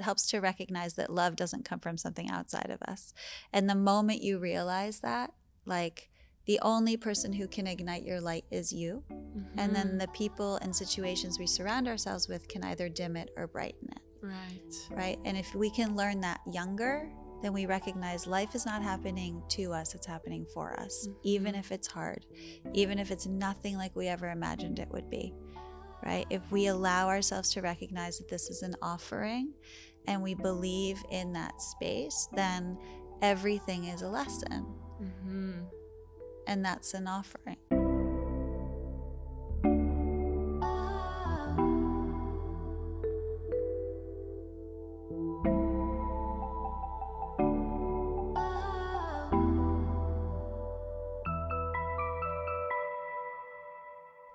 It helps to recognize that love doesn't come from something outside of us. And the moment you realize that, like, the only person who can ignite your light is you. Mm-hmm. And then the people and situations we surround ourselves with can either dim it or brighten it. Right. Right. And if we can learn that younger, then we recognize life is not happening to us, it's happening for us, mm-hmm. even if it's hard, even if it's nothing like we ever imagined it would be. Right? If we allow ourselves to recognize that this is an offering and we believe in that space, then everything is a lesson. Mm-hmm. And that's an offering.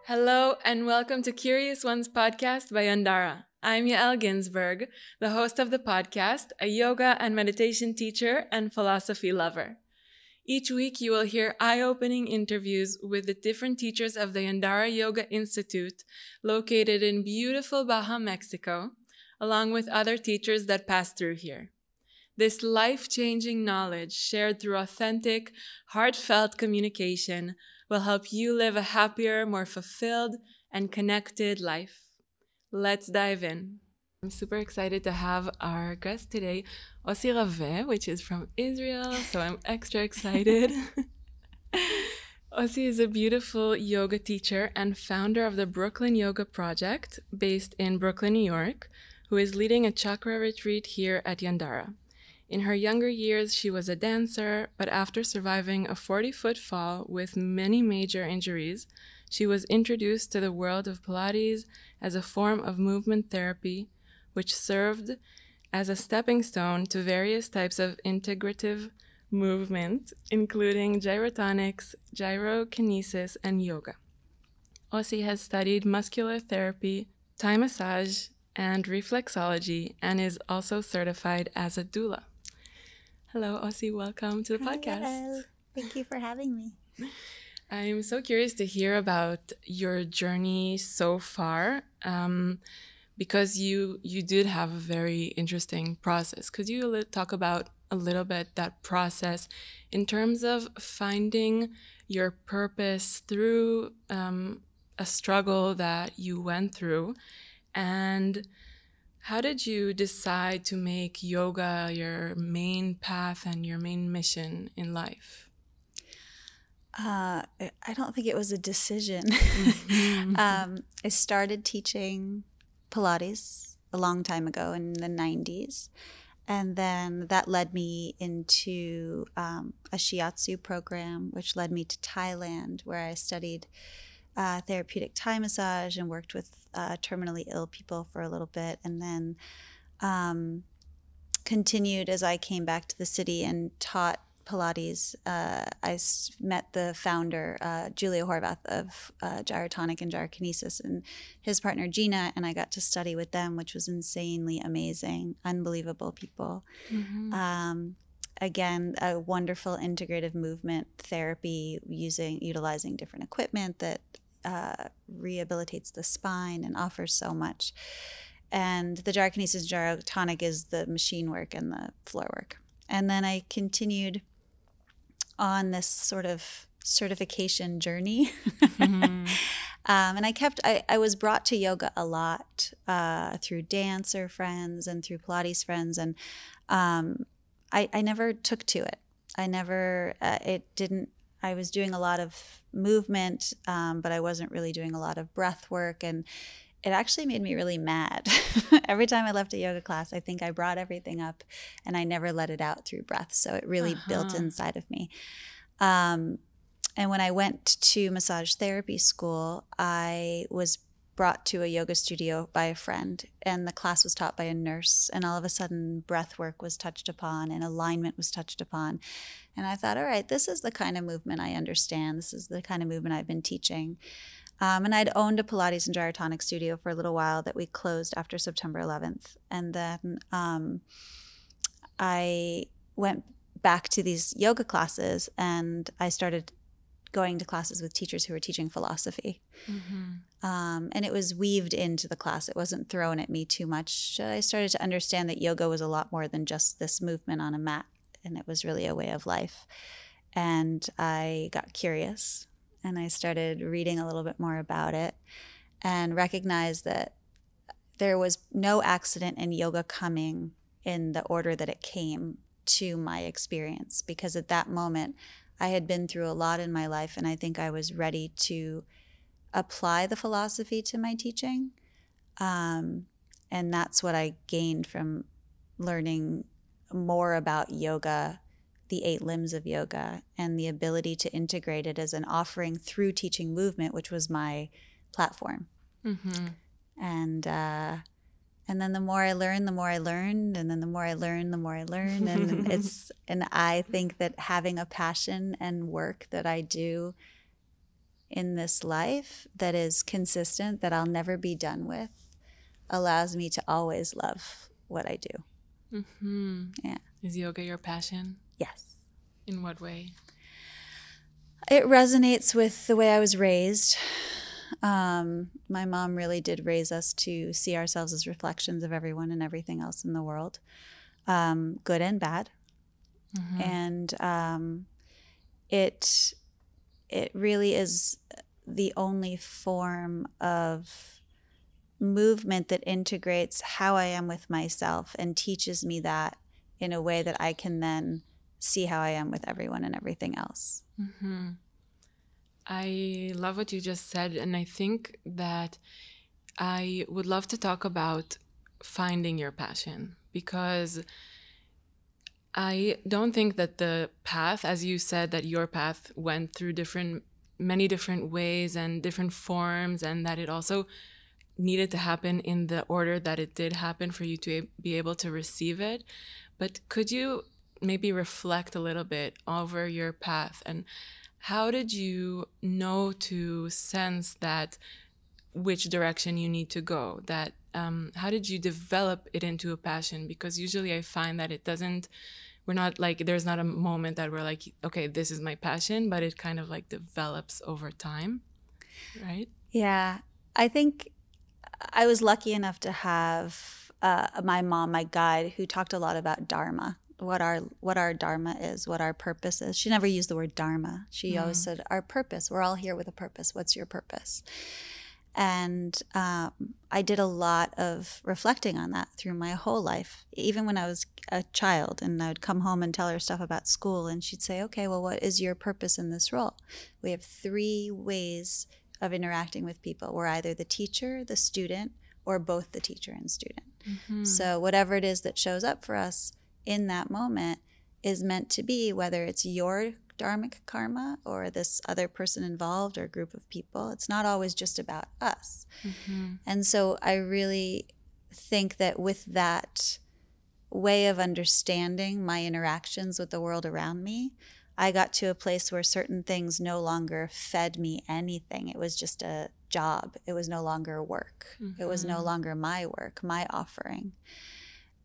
Hello, and welcome to Curious Ones podcast by Yandara. I'm Yael Ginzburg, the host of the podcast, a yoga and meditation teacher and philosophy lover. Each week, you will hear eye opening interviews with the different teachers of the Yandara Yoga Institute, located in beautiful Baja, Mexico, along with other teachers that pass through here. This life changing knowledge, shared through authentic, heartfelt communication, will help you live a happier, more fulfilled, and connected life. Let's dive in. I'm super excited to have our guest today, Ossi Raveh, which is from Israel, so I'm extra excited. Ossi is a beautiful yoga teacher and founder of the Brooklyn Yoga Project, based in Brooklyn, New York, who is leading a chakra retreat here at Yandara. In her younger years, she was a dancer, but after surviving a 40 foot fall with many major injuries, she was introduced to the world of Pilates as a form of movement therapy, which served as a stepping stone to various types of integrative movement, including gyrotonics, gyrokinesis, and yoga. Ossi has studied muscular therapy, Thai massage, and reflexology, and is also certified as a doula. Hello, Ossi. Welcome to the podcast. Hello. Thank you for having me. I'm so curious to hear about your journey so far, um, because you you did have a very interesting process. Could you talk about a little bit that process in terms of finding your purpose through um, a struggle that you went through, and how did you decide to make yoga your main path and your main mission in life? Uh, I don't think it was a decision. Mm-hmm. um, I started teaching Pilates a long time ago in the 90s. And then that led me into um, a shiatsu program, which led me to Thailand, where I studied uh, therapeutic Thai massage and worked with uh, terminally ill people for a little bit, and then um, continued as I came back to the city and taught Pilates. Uh, I met the founder, uh, Juliu Horvath of uh, Gyrotonic and Gyrokinesis, and his partner Gina, and I got to study with them, which was insanely amazing, unbelievable people. Mm-hmm. Um, again, a wonderful integrative movement therapy using utilizing different equipment that uh, rehabilitates the spine and offers so much. And the gyrokinesis gyrotonic is the machine work and the floor work. And then I continued on this sort of certification journey. Mm-hmm. um, and I kept, I, I was brought to yoga a lot uh, through dancer friends and through Pilates friends. And um, I, I never took to it. I never, uh, it didn't I was doing a lot of movement, um, but I wasn't really doing a lot of breath work. And it actually made me really mad. Every time I left a yoga class, I think I brought everything up and I never let it out through breath. So it really uh-huh. built inside of me. Um, and when I went to massage therapy school, I was brought to a yoga studio by a friend and the class was taught by a nurse and all of a sudden breath work was touched upon and alignment was touched upon and i thought all right this is the kind of movement i understand this is the kind of movement i've been teaching um, and i'd owned a pilates and gyrotonic studio for a little while that we closed after september 11th and then um, i went back to these yoga classes and i started going to classes with teachers who were teaching philosophy. Mm-hmm. Um, and it was weaved into the class, it wasn't thrown at me too much. I started to understand that yoga was a lot more than just this movement on a mat, and it was really a way of life. And I got curious and I started reading a little bit more about it and recognized that there was no accident in yoga coming in the order that it came to my experience because at that moment I had been through a lot in my life, and I think I was ready to apply the philosophy to my teaching. Um, and that's what I gained from learning more about yoga, the eight limbs of yoga, and the ability to integrate it as an offering through teaching movement, which was my platform. Mm-hmm. And uh, and then the more I learned, the more I learned, and then the more I learned, the more I learned, and it's and I think that having a passion and work that I do in this life that is consistent, that I'll never be done with, allows me to always love what I do. Mm-hmm. Yeah. Is yoga your passion? Yes. In what way? It resonates with the way I was raised. Um, my mom really did raise us to see ourselves as reflections of everyone and everything else in the world, um, good and bad. Mm-hmm. And um, it it really is the only form of movement that integrates how I am with myself and teaches me that in a way that I can then see how I am with everyone and everything else. Mm-hmm. I love what you just said. And I think that I would love to talk about finding your passion because I don't think that the path, as you said, that your path went through different, many different ways and different forms, and that it also needed to happen in the order that it did happen for you to be able to receive it. But could you maybe reflect a little bit over your path and how did you know to sense that which direction you need to go? That um, how did you develop it into a passion? Because usually i find that it doesn't we're not like there's not a moment that we're like okay this is my passion but it kind of like develops over time right? Yeah. I think i was lucky enough to have uh, my mom my guide who talked a lot about dharma what our what our dharma is, what our purpose is. She never used the word dharma. She mm. always said our purpose. We're all here with a purpose. What's your purpose? And um, I did a lot of reflecting on that through my whole life, even when I was a child. And I would come home and tell her stuff about school, and she'd say, "Okay, well, what is your purpose in this role?" We have three ways of interacting with people. We're either the teacher, the student, or both the teacher and student. Mm-hmm. So whatever it is that shows up for us in that moment is meant to be, whether it's your dharmic karma or this other person involved or group of people. It's not always just about us. Mm-hmm. And so I really think that with that way of understanding my interactions with the world around me, I got to a place where certain things no longer fed me anything. It was just a job. It was no longer work. Mm-hmm. It was no mm-hmm. longer my work, my offering.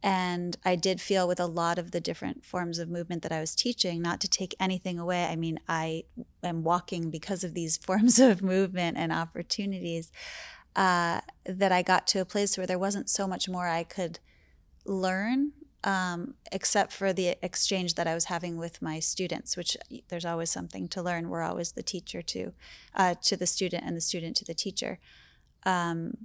And I did feel with a lot of the different forms of movement that I was teaching, not to take anything away. I mean, I am walking because of these forms of movement and opportunities, uh, that I got to a place where there wasn't so much more I could learn, um, except for the exchange that I was having with my students, which there's always something to learn. We're always the teacher to, uh, to the student and the student to the teacher. Um,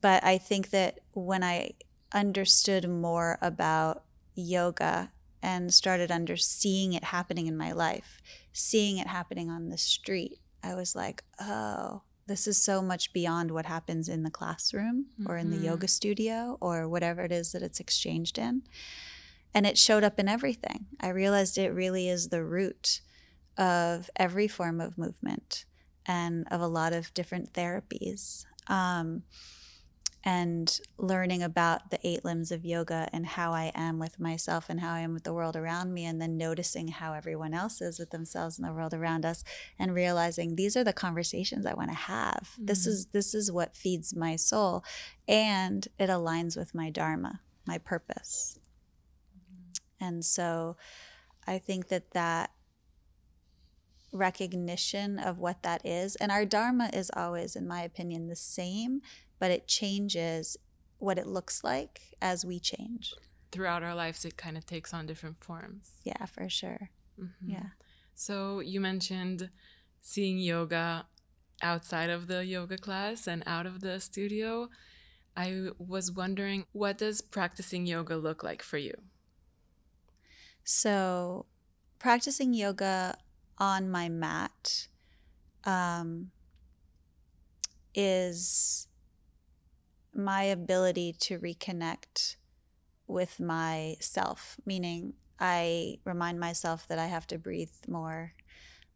but I think that when I understood more about yoga and started under seeing it happening in my life, seeing it happening on the street, I was like, oh, this is so much beyond what happens in the classroom or in the mm-hmm. yoga studio or whatever it is that it's exchanged in. And it showed up in everything. I realized it really is the root of every form of movement and of a lot of different therapies. Um, and learning about the eight limbs of yoga and how I am with myself and how I am with the world around me, and then noticing how everyone else is with themselves and the world around us, and realizing these are the conversations I want to have. Mm-hmm. This is this is what feeds my soul, and it aligns with my dharma, my purpose. Mm-hmm. And so, I think that that recognition of what that is. And our Dharma is always, in my opinion, the same, but it changes what it looks like as we change. Throughout our lives, it kind of takes on different forms. Yeah, for sure. Mm-hmm. Yeah. So you mentioned seeing yoga outside of the yoga class and out of the studio. I was wondering, what does practicing yoga look like for you? So, practicing yoga on my mat um, is my ability to reconnect with myself, meaning I remind myself that I have to breathe more.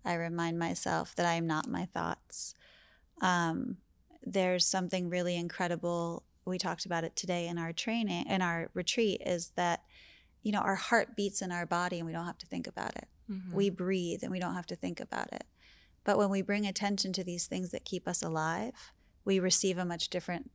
I remind myself that I am not my thoughts. Um, there's something really incredible. We talked about it today in our training, in our retreat, is that, you know, our heart beats in our body and we don't have to think about it. Mm-hmm. We breathe and we don't have to think about it. But when we bring attention to these things that keep us alive, we receive a much different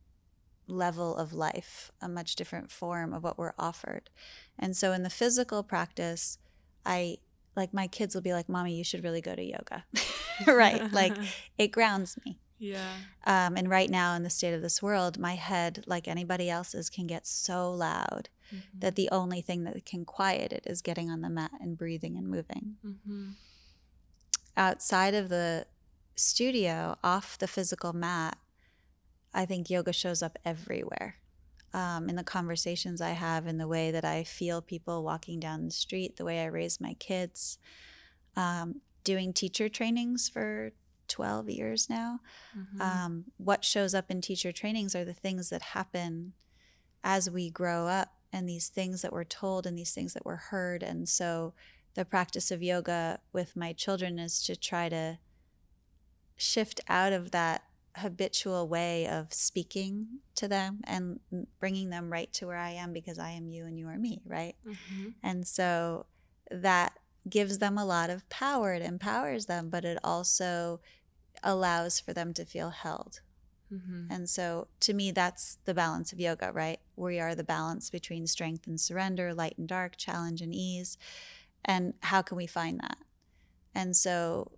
level of life, a much different form of what we're offered. And so in the physical practice, I like my kids will be like, Mommy, you should really go to yoga. right. like it grounds me. Yeah. Um, and right now, in the state of this world, my head, like anybody else's, can get so loud mm-hmm. that the only thing that can quiet it is getting on the mat and breathing and moving. Mm-hmm. Outside of the studio, off the physical mat, I think yoga shows up everywhere. Um, in the conversations I have, in the way that I feel people walking down the street, the way I raise my kids, um, doing teacher trainings for 12 years now. Mm-hmm. Um, what shows up in teacher trainings are the things that happen as we grow up and these things that we're told and these things that we're heard. And so the practice of yoga with my children is to try to shift out of that habitual way of speaking to them and bringing them right to where I am because I am you and you are me, right? Mm-hmm. And so that gives them a lot of power. It empowers them, but it also allows for them to feel held. Mm-hmm. And so to me, that's the balance of yoga, right? We are the balance between strength and surrender, light and dark, challenge and ease. And how can we find that? And so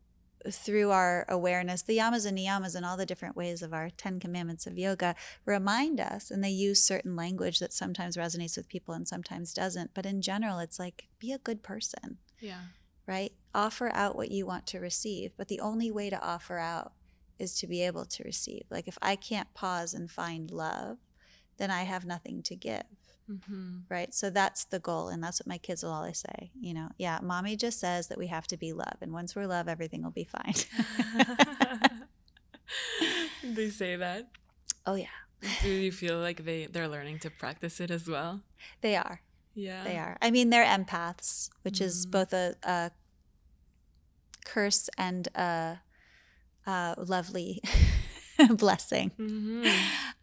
through our awareness, the yamas and niyamas and all the different ways of our 10 commandments of yoga remind us, and they use certain language that sometimes resonates with people and sometimes doesn't. But in general, it's like, be a good person. Yeah. Right? Offer out what you want to receive. But the only way to offer out is to be able to receive. Like if I can't pause and find love, then I have nothing to give. Mm-hmm. Right. So that's the goal. And that's what my kids will always say. You know, yeah, mommy just says that we have to be love. And once we're love, everything will be fine. they say that. Oh, yeah. Do you feel like they, they're learning to practice it as well? They are. Yeah. They are. I mean, they're empaths, which mm-hmm. is both a, a curse and a, a lovely blessing mm-hmm.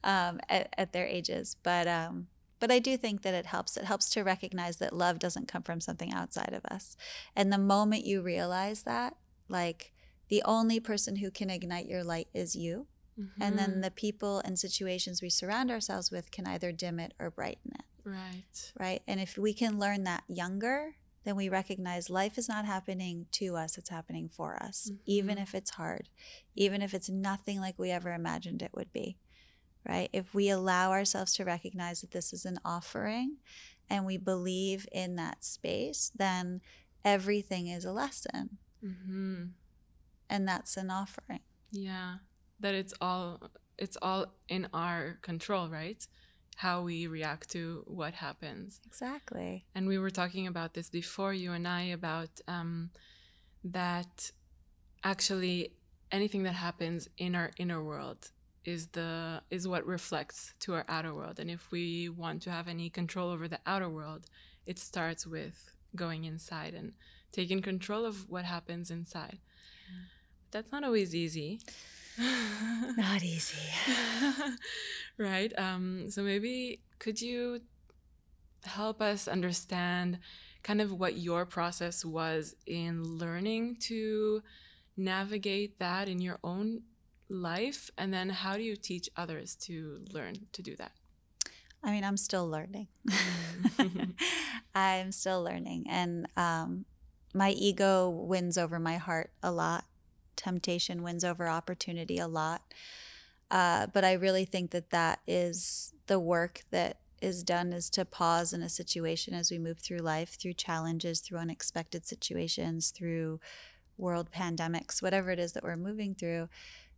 um, at, at, their ages. But um, but I do think that it helps. It helps to recognize that love doesn't come from something outside of us. And the moment you realize that, like the only person who can ignite your light is you. Mm-hmm. And then mm-hmm. the people and situations we surround ourselves with can either dim it or brighten it. Right. Right. And if we can learn that younger, then we recognize life is not happening to us, it's happening for us, mm-hmm. even if it's hard, even if it's nothing like we ever imagined it would be right? If we allow ourselves to recognize that this is an offering and we believe in that space, then everything is a lesson. Mm-hmm. And that's an offering. Yeah. That it's all it's all in our control, right? How we react to what happens. Exactly. And we were talking about this before, you and I, about um, that actually anything that happens in our inner world is the is what reflects to our outer world. And if we want to have any control over the outer world it starts with going inside and taking control of what happens inside. That's not always easy. Not easy. Right? Um, so maybe could you help us understand kind of what your process was in learning to navigate that in your own life and then how do you teach others to learn to do that i mean i'm still learning mm. i'm still learning and um, my ego wins over my heart a lot. Temptation wins over opportunity a lot. Uh, but I really think that that is the work that is done is to pause in a situation as we move through life, through challenges, through unexpected situations, through world pandemics, whatever it is that we're moving through,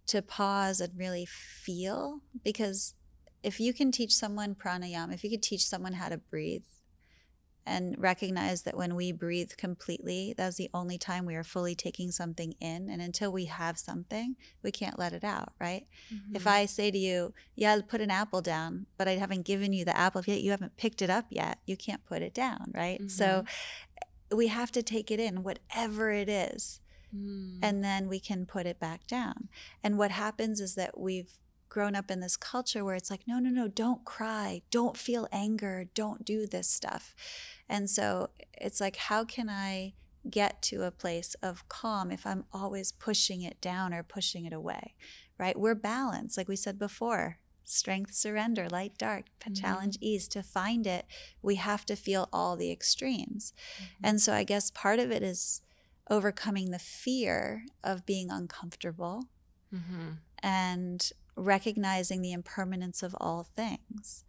to pause and really feel. Because if you can teach someone pranayama, if you could teach someone how to breathe, and recognize that when we breathe completely, that's the only time we are fully taking something in. And until we have something, we can't let it out, right? Mm-hmm. If I say to you, Yeah, i put an apple down, but I haven't given you the apple yet, you haven't picked it up yet, you can't put it down, right? Mm-hmm. So we have to take it in, whatever it is. Mm. And then we can put it back down. And what happens is that we've grown up in this culture where it's like, no, no, no, don't cry, don't feel anger, don't do this stuff. And so it's like, how can I get to a place of calm if I'm always pushing it down or pushing it away, right? We're balanced, like we said before strength, surrender, light, dark, mm-hmm. challenge, ease. To find it, we have to feel all the extremes. Mm-hmm. And so I guess part of it is overcoming the fear of being uncomfortable mm-hmm. and recognizing the impermanence of all things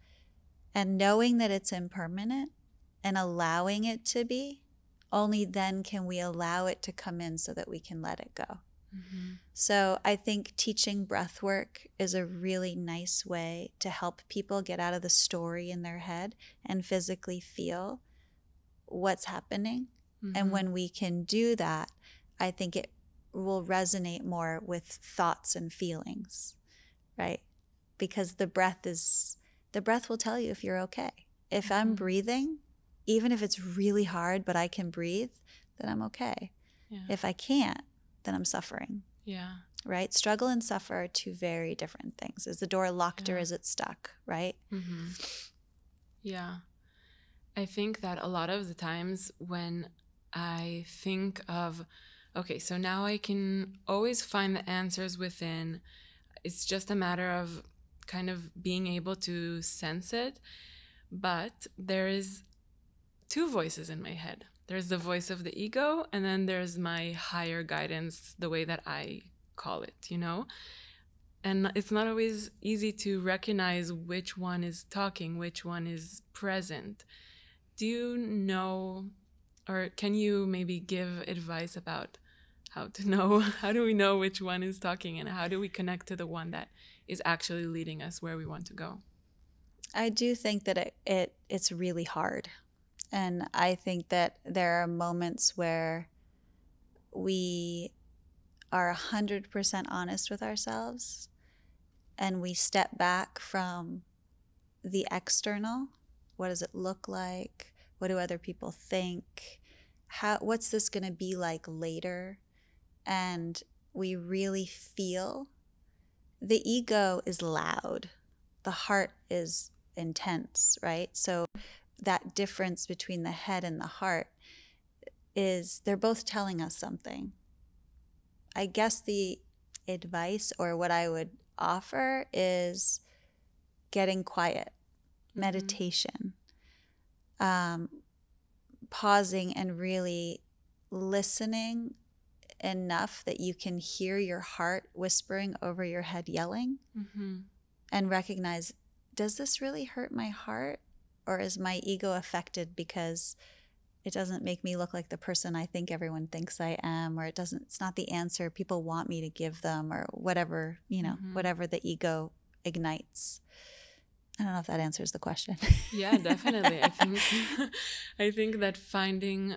and knowing that it's impermanent and allowing it to be, only then can we allow it to come in so that we can let it go. Mm-hmm. So I think teaching breath work is a really nice way to help people get out of the story in their head and physically feel what's happening. Mm-hmm. And when we can do that, I think it will resonate more with thoughts and feelings right? Because the breath is, the breath will tell you if you're okay. If mm-hmm. I'm breathing, even if it's really hard, but I can breathe, then I'm okay. Yeah. If I can't, then I'm suffering. Yeah. Right? Struggle and suffer are two very different things. Is the door locked yeah. or is it stuck? Right? Mm-hmm. Yeah. I think that a lot of the times when I think of, okay, so now I can always find the answers within it's just a matter of kind of being able to sense it. But there is two voices in my head. There's the voice of the ego, and then there's my higher guidance, the way that I call it, you know? And it's not always easy to recognize which one is talking, which one is present. Do you know, or can you maybe give advice about how to know how do we know which one is talking and how do we connect to the one that is actually leading us where we want to go? I do think that it, it it's really hard. And i think that there are moments where we are 100% honest with ourselves and we step back from the external. What does it look like what do other people think how what's this going to be like later and we really feel, the ego is loud, the heart is intense, right? So that difference between the head and the heart is they're both telling us something. I guess the advice or what I would offer is getting quiet, mm-hmm. meditation, um, pausing and really listening enough that you can hear your heart whispering over your head yelling mm-hmm. and recognize does this really hurt my heart or is my ego affected because it doesn't make me look like the person I think everyone thinks I am or it doesn't it's not the answer people want me to give them or whatever, you know, mm-hmm. whatever the ego ignites. I don't know if that answers the question. yeah, definitely. I think I think that finding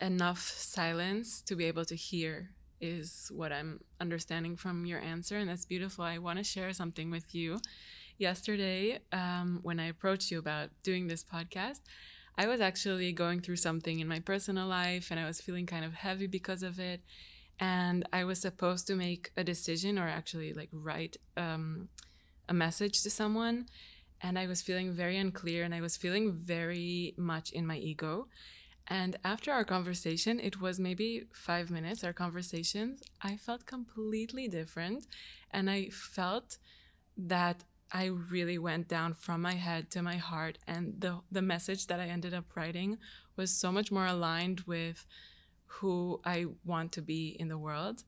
enough silence to be able to hear is what I'm understanding from your answer, and that's beautiful. I want to share something with you. Yesterday, um, when I approached you about doing this podcast, I was actually going through something in my personal life, and I was feeling kind of heavy because of it. And I was supposed to make a decision, or actually like write um, a message to someone, and I was feeling very unclear, and I was feeling very much in my ego. And after our conversation, it was maybe five minutes, our conversations, I felt completely different. And I felt that I really went down from my head to my heart. And the, the message that I ended up writing was so much more aligned with who I want to be in the world.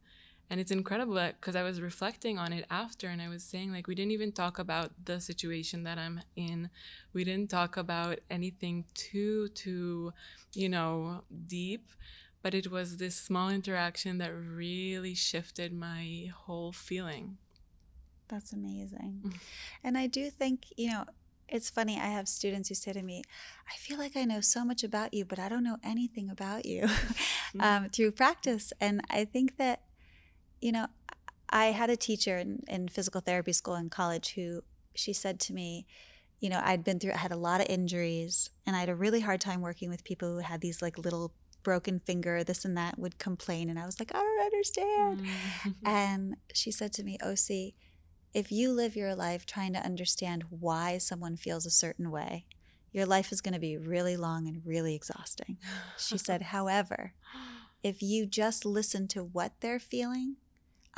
And it's incredible because I was reflecting on it after and I was saying, like, we didn't even talk about the situation that I'm in. We didn't talk about anything too, too, you know, deep. But it was this small interaction that really shifted my whole feeling. That's amazing. and I do think, you know, it's funny. I have students who say to me, I feel like I know so much about you, but I don't know anything about you mm. um, through practice. And I think that, you know, I had a teacher in, in physical therapy school in college who she said to me, you know, I'd been through, I had a lot of injuries, and I had a really hard time working with people who had these like little broken finger, this and that, would complain. And I was like, I don't understand. Mm. and she said to me, Ossi, if you live your life trying to understand why someone feels a certain way, your life is going to be really long and really exhausting. She said, however, if you just listen to what they're feeling,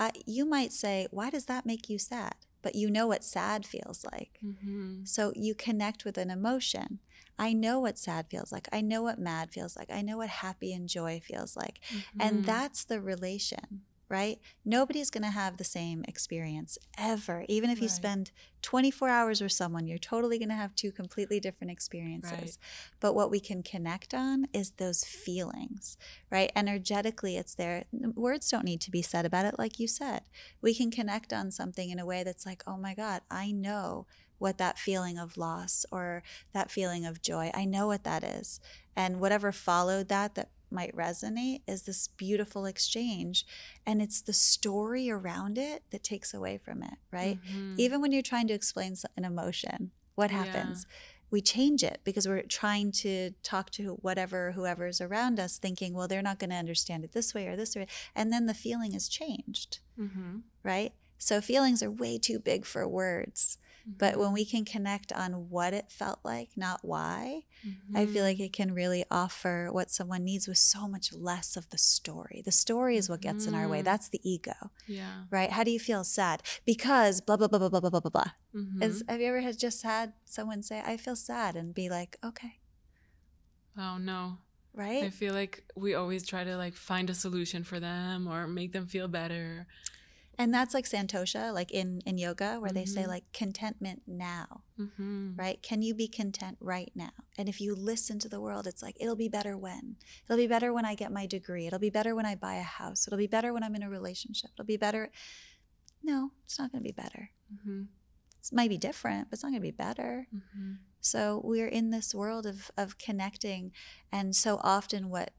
uh, you might say, Why does that make you sad? But you know what sad feels like. Mm-hmm. So you connect with an emotion. I know what sad feels like. I know what mad feels like. I know what happy and joy feels like. Mm-hmm. And that's the relation right? Nobody's going to have the same experience ever. Even if right. you spend 24 hours with someone, you're totally going to have two completely different experiences. Right. But what we can connect on is those feelings, right? Energetically, it's there. Words don't need to be said about it, like you said. We can connect on something in a way that's like, oh my God, I know what that feeling of loss or that feeling of joy, I know what that is. And whatever followed that, that might resonate is this beautiful exchange and it's the story around it that takes away from it right mm-hmm. even when you're trying to explain an emotion what happens yeah. we change it because we're trying to talk to whatever whoever's around us thinking well they're not going to understand it this way or this way and then the feeling is changed mm-hmm. right so feelings are way too big for words Mm-hmm. But when mm-hmm. we can connect on what it felt like, not why, mm-hmm. I feel like mm-hmm. it can really offer what someone needs with so much less of the story. The story is what gets mm-hmm. in our way. Mm-hmm. That's the ego. Yeah. Right? How do you feel sad? Because blah, blah, blah, blah, blah, blah, blah, blah. Is, have you ever had just had someone say, I feel sad and be like, okay. Oh, no right i feel like we always try to like find a solution for them or make them feel better and that's like santosha like in in yoga where mm-hmm. they say mm-hmm. like contentment now mm-hmm. right can you be content right now and if you listen to the world it's like it'll be better when it'll be better when i get my degree it'll be better when i buy a house it'll be better when i'm in a relationship it'll be better no it's not going to be better mm-hmm. it might be different but it's not going to be better mm-hmm. so we're in this world of of connecting and so often what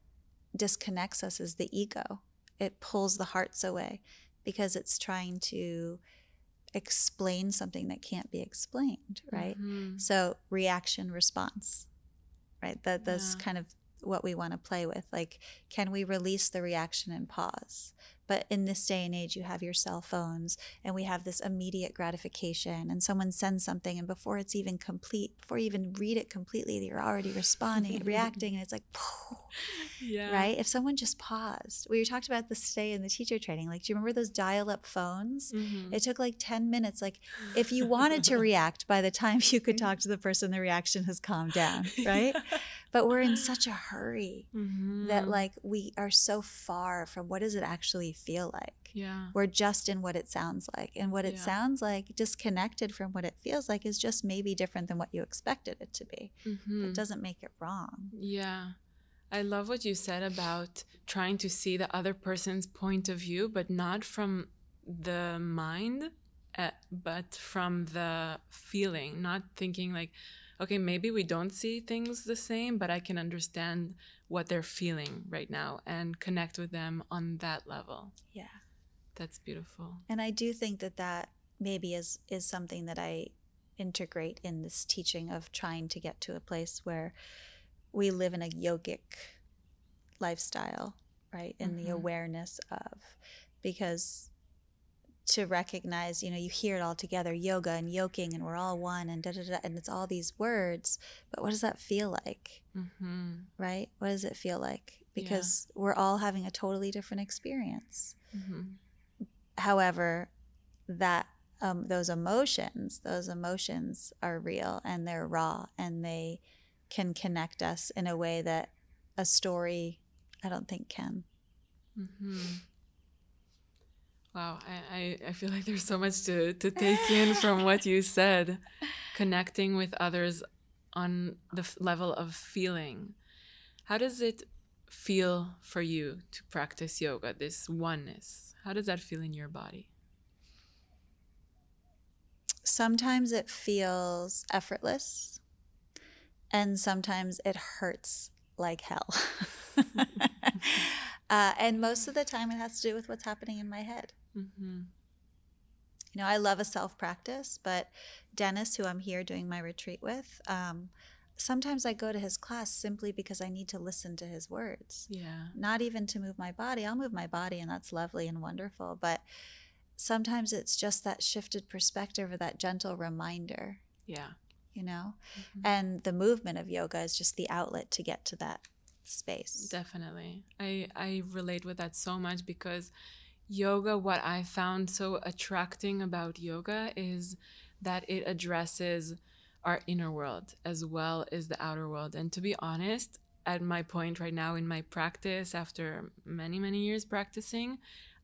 disconnects us is the ego it pulls the hearts away because it's trying to explain something that can't be explained, right? Mm-hmm. So reaction response, right? That that's yeah. kind of what we want to play with. Like, can we release the reaction and pause? But in this day and age, you have your cell phones and we have this immediate gratification, and someone sends something, and before it's even complete, before you even read it completely, you're already responding and reacting, and it's like, yeah. right? If someone just paused, we talked about this today in the teacher training. Like, do you remember those dial up phones? Mm-hmm. It took like 10 minutes. Like, if you wanted to react, by the time you could talk to the person, the reaction has calmed down, right? But we're in such a hurry mm-hmm. that, like, we are so far from what does it actually feel like. Yeah. We're just in what it sounds like. And what it yeah. sounds like, disconnected from what it feels like, is just maybe different than what you expected it to be. Mm-hmm. It doesn't make it wrong. Yeah. I love what you said about trying to see the other person's point of view, but not from the mind, uh, but from the feeling, not thinking like, okay, maybe we don't see things the same, but I can understand what they're feeling right now and connect with them on that level. Yeah. That's beautiful. And I do think that that maybe is is something that I integrate in this teaching of trying to get to a place where we live in a yogic lifestyle, right? In mm-hmm. the awareness of because to recognize, you know, you hear it all together, yoga and yoking, and we're all one, and da da da, and it's all these words. But what does that feel like, mm-hmm. right? What does it feel like? Because yeah. we're all having a totally different experience. Mm-hmm. However, that um, those emotions, those emotions are real and they're raw, and they can connect us in a way that a story I don't think can. Mm-hmm. Wow, I, I, I feel like there's so much to, to take in from what you said. Connecting with others on the f- level of feeling. How does it feel for you to practice yoga, this oneness? How does that feel in your body? Sometimes it feels effortless, and sometimes it hurts like hell. uh, and most of the time, it has to do with what's happening in my head. Mm-hmm. You know, I love a self practice, but Dennis, who I'm here doing my retreat with, um, sometimes I go to his class simply because I need to listen to his words. Yeah. Not even to move my body. I'll move my body, and that's lovely and wonderful. But sometimes it's just that shifted perspective or that gentle reminder. Yeah. You know? Mm-hmm. And the movement of yoga is just the outlet to get to that space. Definitely. I, I relate with that so much because yoga, what I found so attracting about yoga is that it addresses our inner world as well as the outer world. And to be honest, at my point right now in my practice, after many, many years practicing,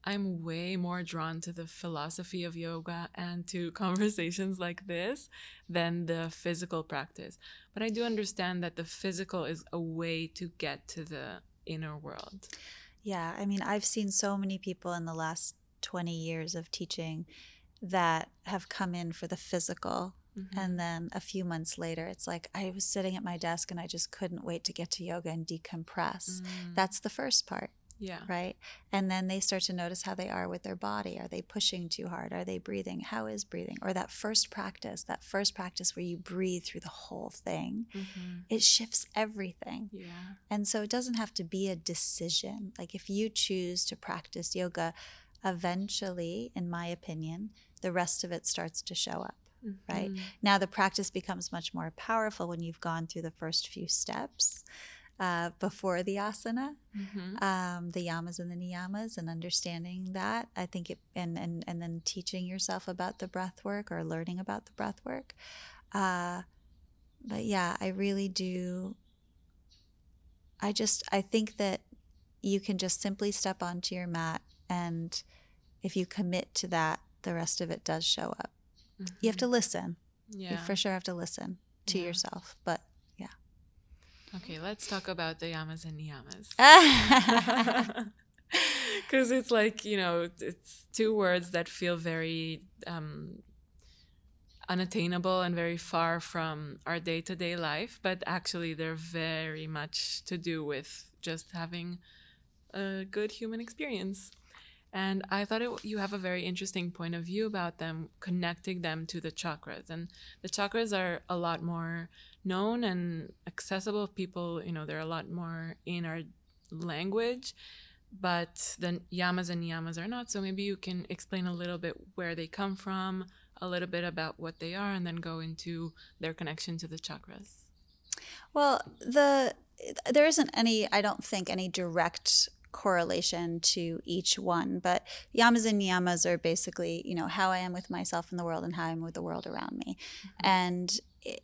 I'm way more drawn to the philosophy of yoga and to conversations like this than the physical practice. But I do understand that the physical is a way to get to the inner world. Yeah, I mean, I've seen so many people in the last 20 years of teaching that have come in for the physical. Mm-hmm. And then a few months later, it's like I was sitting at my desk and I just couldn't wait to get to yoga and decompress. Mm. That's the first part. Yeah. Right. And then they start to notice how they are with their body. Are they pushing too hard? Are they breathing? How is breathing? Or that first practice, that first practice where you breathe through the whole thing, mm-hmm. it shifts everything. Yeah. And so it doesn't have to be a decision. Like if you choose to practice yoga, eventually, in my opinion, the rest of it starts to show up. Mm-hmm. Right. Now the practice becomes much more powerful when you've gone through the first few steps uh, before the asana, mm-hmm. um, the yamas and the niyamas, and understanding that. I think it, and, and, and then teaching yourself about the breath work or learning about the breath work. Uh, but yeah, I really do. I just, I think that you can just simply step onto your mat, and if you commit to that, the rest of it does show up. Mm-hmm. You have to mm-hmm. listen. Yeah. You for sure have to listen to yeah. yourself, but Okay, let's talk about the yamas and niyamas. Because it's like, you know, it's two words that feel very um, unattainable and very far from our day to day life, but actually they're very much to do with just having a good human experience. And I thought it, you have a very interesting point of view about them, connecting them to the chakras. And the chakras are a lot more known and accessible. People, you know, they're a lot more in our language, but the yamas and niyamas are not. So maybe you can explain a little bit where they come from, a little bit about what they are, and then go into their connection to the chakras. Well, the there isn't any, I don't think, any direct correlation to each one. But yamas and niyamas are basically, you know, how I am with myself in the world and how I'm with the world around me. Mm-hmm. And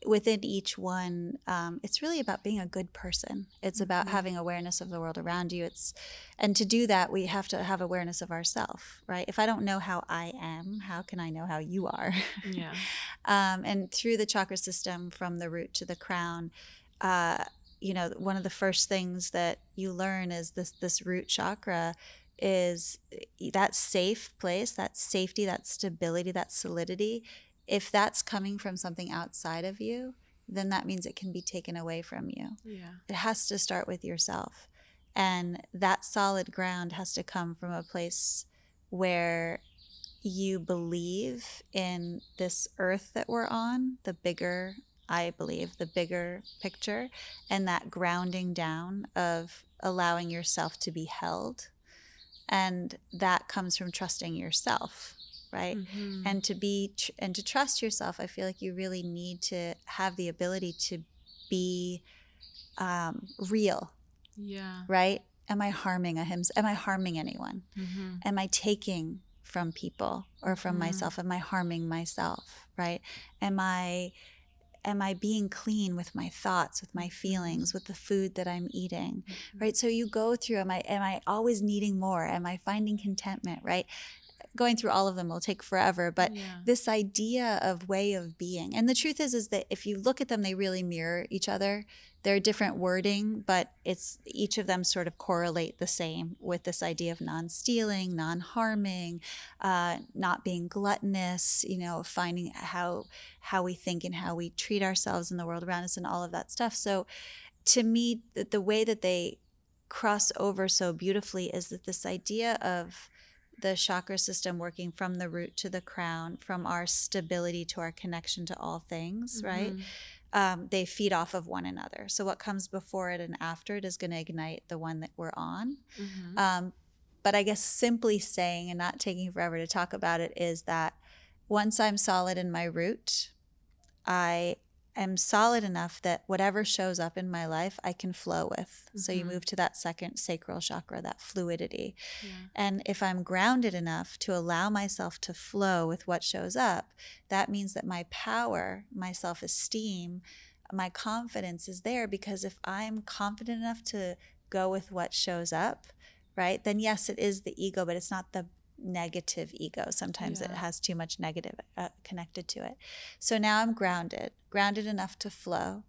within each one, um, it's really about being a good person. It's about mm-hmm. having awareness of the world around you. It's, and to do that, we have to have awareness of ourself, right? If I don't know how I am, how can I know how you are? Yeah. um, and through the chakra system, from the root to the crown, uh, you know one of the first things that you learn is this this root chakra is eh, that safe place that safety that stability that solidity if that's coming from something outside of you then that means it can be taken away from you. Yeah. It has to start with yourself and that solid ground has to come from a place where you believe in this earth that we're on the bigger I believe, the bigger picture and that grounding down of allowing yourself to be held. And that comes from trusting yourself, right? Mm-hmm. And to be and to trust yourself, I feel like you really need to have the ability to be um, real. Yeah. Right? Am I harming a him? Am I harming anyone? Mm-hmm. Am I taking from people or from mm-hmm. myself? Am I harming myself? Right? Am I am I being clean with my thoughts, with my feelings, with the food that I'm eating? Mhm. Right? So you go through am I am I always needing more? Am I finding contentment, right? Going through all of them will take forever, but yeah. this idea of way of being. And the truth is is that if you look at them they really mirror each other. They're different wording, but it's each of them sort of correlate the same with this idea of non-stealing, non-harming, uh, not being gluttonous, you know, finding how how we think and how we treat ourselves in the world around us and all of that stuff. So to me, the, the way that they cross over so beautifully is that this idea of the chakra system working from the root to the crown, from our stability to our connection to all things, right? Um, they feed off of one another. So what comes before it and after it is going to ignite the one that we're on. Mhm. Um, but I guess simply saying and not taking forever to talk about it is that once I'm solid in my root, I am solid enough that whatever shows up in my life, I can flow with. So you Mhm. move to that second sacral chakra, that fluidity. yeah. And if I'm grounded enough to allow myself to flow with what shows up, that means that my power, my self esteem, my confidence is there because if I'm confident enough to go with what shows up, right, then yes, it is the ego, but it's not the negative ego. Sometimes it has too much negative uh, connected to it. So now I'm grounded, grounded enough to flow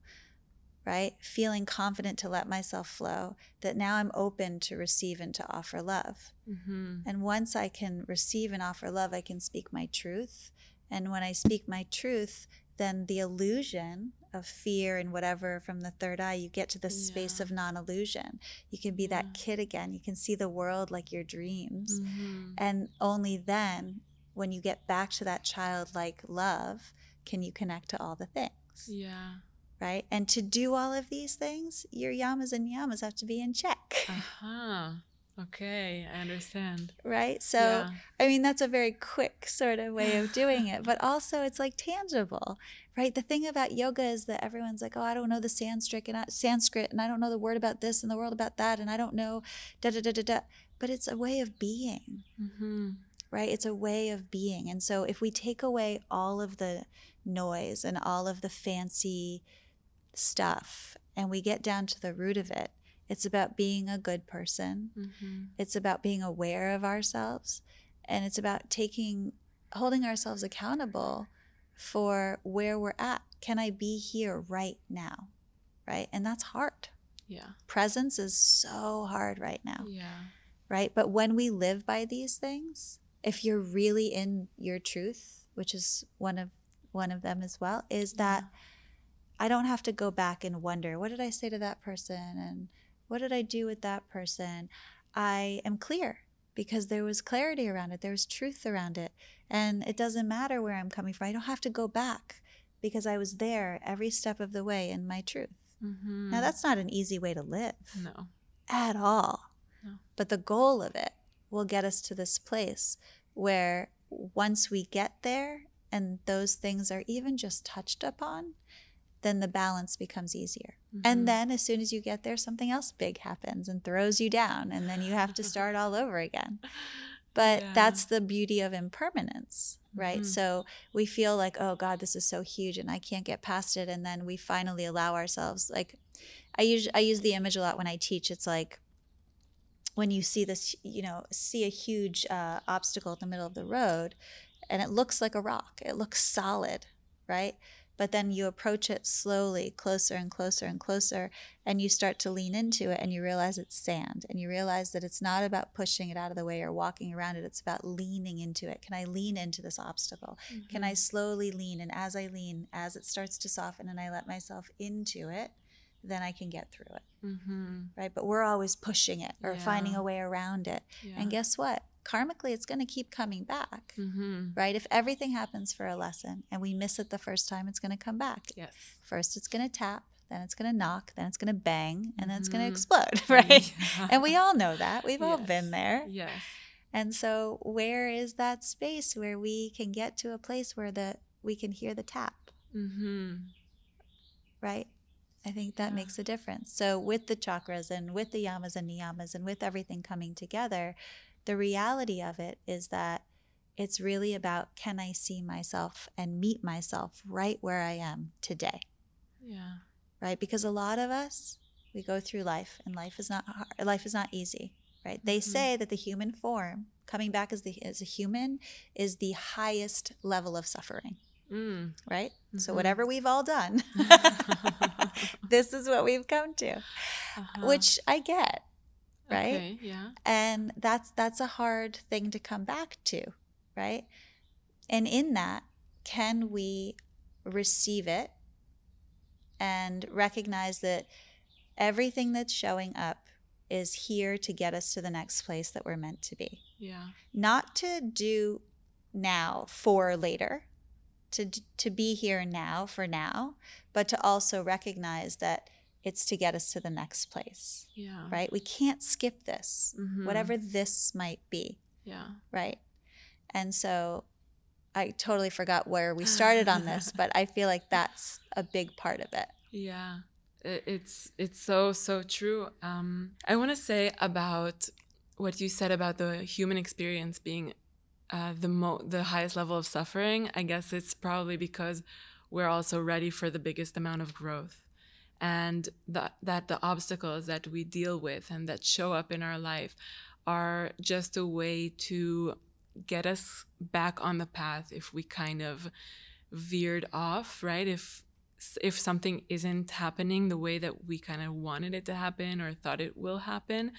right? Feeling confident to let myself flow, that now I'm open to receive and to offer love. Mhm. And once I can receive and offer love, I can speak my truth. And when I speak my truth, then the illusion of fear and whatever from the third eye, you get to the space of non illusion. You can be Yeah. that kid again. You can see the world like your dreams. Mhm. And only then, when you get back to that childlike love, can you connect to all the things Yeah. right? And to do all of these things, your yamas and niyamas have to be in check, Aha. Okay, I understand. right? So, yeah. I mean, that's a very quick sort of way of doing it, but also it's like tangible, right? The thing about yoga is that everyone's like, oh, I don't know the Sanskrit and I, Sanskrit, and I don't know the word about this and the word about that, and I don't know da da da da da. But it's a way of being, hmm right? It's a way of being. And so if we take away all of the noise and all of the fancy stuff and we get down to the root of it, it's about being a good person. hmm It's about being aware of ourselves and it's about taking holding ourselves accountable for where we're at. Can I be here right now? Right? And that's hard. Yeah. Presence is so hard right now Yeah. right? But when we live by these things, if you're really in your truth, which is one of one of them as well, is that I don't have to go back and wonder, what did I say to that person and what did I do with that person? I am clear because there was clarity around it, there was truth around it, and it doesn't matter where I'm coming from. I don't have to go back because I was there every step of the way in my truth. hmm Now that's not an easy way to live no. at all. No. But the goal of it will get us to this place where once we get there and those things are even just touched upon, then the balance becomes easier. Mhm. And then as soon as you get there, something else big happens and throws you down, and then you have to start all over again. But Yeah. that's the beauty of impermanence, right? Mhm. So we feel like, oh God, this is so huge and I can't get past it. And then we finally allow ourselves, like, I use, I use the image a lot when I teach. It's like when you see this, you know, see a huge uh, obstacle in the middle of the road and it looks like a rock, it looks solid, right? But then you approach it slowly, closer and closer and closer, and you start to lean into it and you realize it's sand. And you realize that it's not about pushing it out of the way or walking around it, it's about leaning into it. Can I lean into this obstacle? Can I slowly lean? And as I lean, as it starts to soften and I let myself into it, then I can get through it, Mm-hmm. right? But we're always pushing it or finding a way around it. Yeah. And guess what? Karmically, it's going to keep coming back, Mm-hmm. right? If everything happens for a lesson and we miss it the first time, it's going to come back. Yes. First, it's going to tap, then it's going to knock, then it's going to bang, and then it's going to Mhm. explode, right? Yeah. And we all know that. We've all been there. Yes. And so, where is that space where we can get to a place where the we can hear the tap, Mm-hmm. right? I think that Yeah. makes a difference. So, with the chakras and with the yamas and niyamas and with everything coming together, the reality of it is that It's really about can I see myself and meet myself right where I am today? Yeah. Right? Because a lot of us, we go through life and life is not hard, life is not easy, right? They Mhm. say that the human form, coming back as the as a human is the highest level of suffering, Mm. right? So Mhm. whatever we've all done, this is what we've come to, Uh-huh. which I get, right? Okay, yeah. and that's that's a hard thing to come back to right and in that can we receive it and recognize that everything that's showing up is here to get us to the next place that we're meant to be Yeah. not to do now for later to to be here now for now but to also recognize that it's to get us to the next place Yeah. right we can't skip this Mhm. whatever this might be, Yeah. right? And so I totally forgot where we started on this, but I feel like that's a big part of it. Yeah, it's it's so so true. Um, I want to say about what you said about the human experience being uh, the mo the highest level of suffering. I guess it's probably because we're also ready for the biggest amount of growth, and that that the obstacles that we deal with and that show up in our life are just a way to get us back on the path if we kind of veered off, right? If if something isn't happening the way that we kind of wanted it to happen or thought it will happen,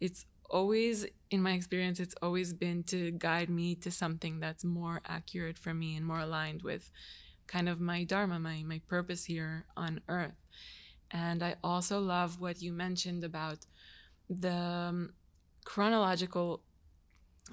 it's always in my experience it's always been to guide me to something that's more accurate for me and more aligned with kind of my dharma, my my purpose here on earth. And I also love what you mentioned about the um, chronological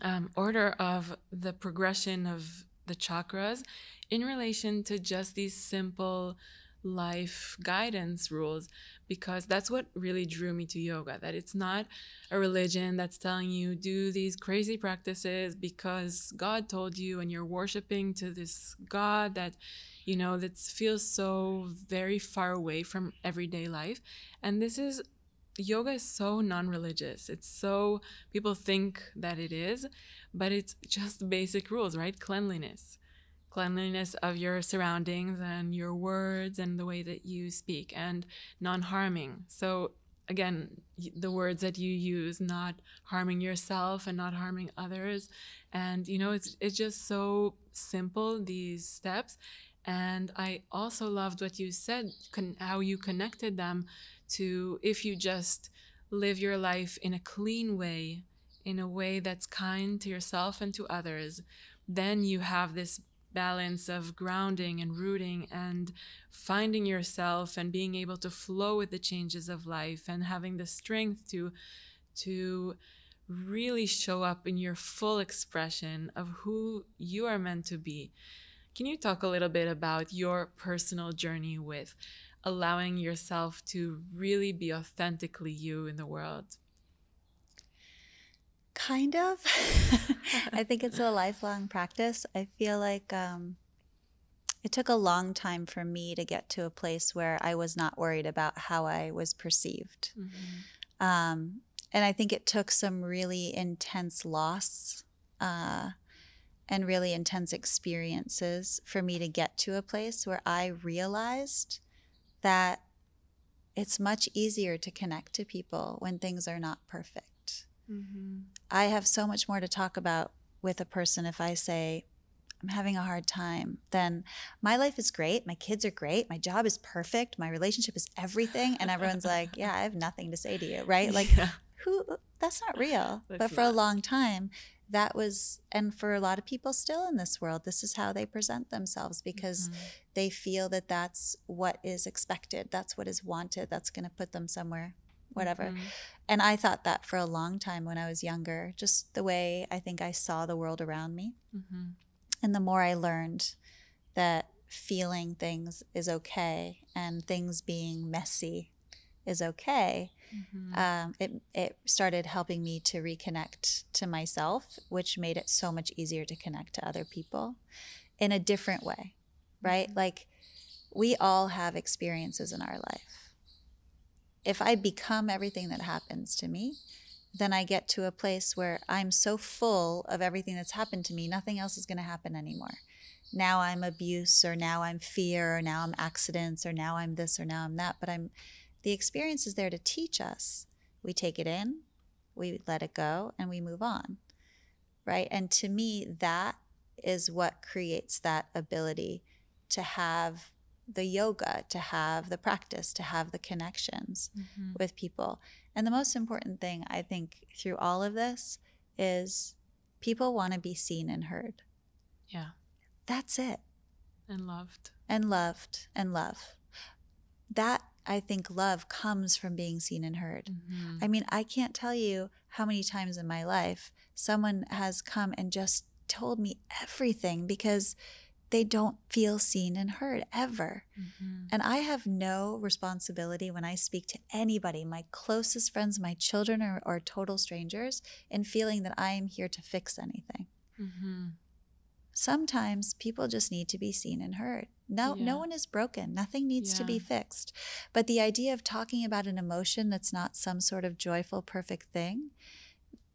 um, order of the progression of the chakras in relation to just these simple life guidance rules because that's what really drew me to yoga that it's not a religion that's telling you do these crazy practices because god told you and you're worshiping to this god that you know that feels so very far away from everyday life. And this is yoga is so non-religious. It's so people think that it is but it's just basic rules right? Cleanliness. Cleanliness of your surroundings and your words and the way that you speak and non-harming. So again the words that you use not harming yourself and not harming others. And you know it's it's just so simple these steps and i also loved what you said how you connected them to if you just live your life in a clean way in a way that's kind to yourself and to others then you have this balance of grounding and rooting and finding yourself and being able to flow with the changes of life and having the strength to to really show up in your full expression of who you are meant to be can you talk a little bit about your personal journey with allowing yourself to really be authentically you in the world Kind of. I think it's a lifelong practice. I feel like um, it took a long time for me to get to a place where I was not worried about how I was perceived. Um, and I think it took some really intense loss uh, and really intense experiences for me to get to a place where I realized that it's much easier to connect to people when things are not perfect. Mm-hmm. I have so much more to talk about with a person if I say, I'm having a hard time, then my life is great. My kids are great. My job is perfect. My relationship is everything. And everyone's like, yeah, I have nothing to say to you, right? Like, Yeah. who, that's not real. but That's for a long time, that was, and for a lot of people still in this world, this is how they present themselves because Mhm. they feel that that's what is expected. That's what is wanted. That's going to put them somewhere, whatever. Mhm. And I thought that for a long time when I was younger, just the way I think I saw the world around me. Mhm. And the more I learned that feeling things is okay and things being messy is okay, Mhm. um, it, it started helping me to reconnect to myself, which made it so much easier to connect to other people in a different way, right? Like we all have experiences in our life. If I become everything that happens to me, then I get to a place where I'm so full of everything that's happened to me, nothing else is going to happen anymore. Now I'm abuse, or now I'm fear, or now I'm accidents, or now I'm this, or now I'm that. But I'm, the experience is there to teach us. We take it in, we let it go, and we move on. Right. And to me, that is what creates that ability to have the yoga, to have the practice, to have the connections mm-hmm. with people. And the most important thing, I think, through all of this is people want to be seen and heard. Yeah. That's it. And loved. And loved and love. That, I think, love comes from being seen and heard. Mm-hmm. I mean, I can't tell you how many times in my life someone has come and just told me everything because they don't feel seen and heard ever. Mm-hmm. And I have no responsibility when I speak to anybody, my closest friends, my children, or, or total strangers, in feeling that I am here to fix anything. Mm-hmm. Sometimes people just need to be seen and heard. No, yeah. no one is broken. Nothing needs yeah. to be fixed. But the idea of talking about an emotion that's not some sort of joyful, perfect thing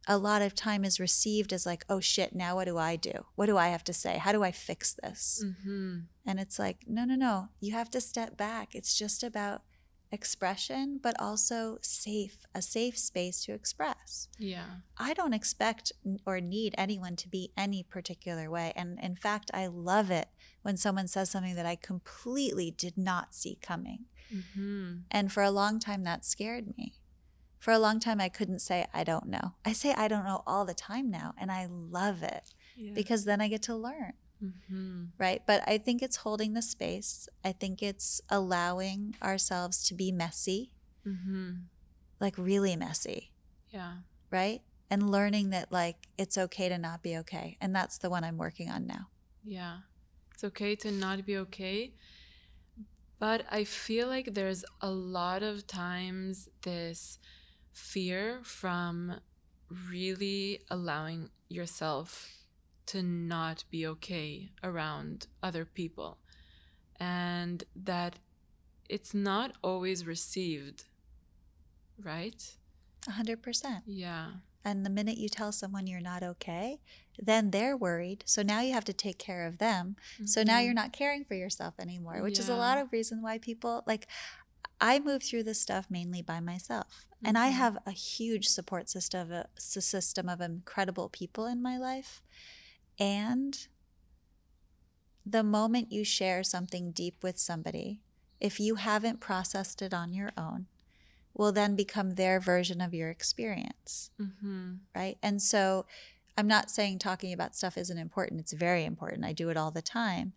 a lot of time is received as like, oh shit, now what do I do? What do I have to say? How do I fix this? Mm-hmm. And it's like, no, no, no. You have to step back. It's just about expression, but also safe, a safe space to express. Yeah. I don't expect or need anyone to be any particular way. And in fact, I love it when someone says something that I completely did not see coming. Mm-hmm. And for a long time, that scared me for a long time, I couldn't say, I don't know. I say, I don't know all the time now. And I love it yeah. because then I get to learn. Mm-hmm. Right. But I think it's holding the space. I think it's allowing ourselves to be messy, mm-hmm. like really messy. Yeah. Right. And learning that, like, it's okay to not be okay. And that's the one I'm working on now. Yeah. It's okay to not be okay. But I feel like there's a lot of times this fear from really allowing yourself to not be okay around other people and that it's not always received right 100% yeah and the minute you tell someone you're not okay then they're worried so now you have to take care of them mm-hmm. so now you're mm-hmm. not caring for yourself anymore which yeah. is a lot of reason why people like I move through this stuff mainly by myself. Mm-hmm. And I mm-hmm. have a huge support system of, a system of incredible people in my life. And the moment you share something deep with somebody, if you haven't processed it on your own, will then become their version of your experience. Mm-hmm. Right. And so I'm not saying talking about stuff isn't important. It's very important. I do it all the time.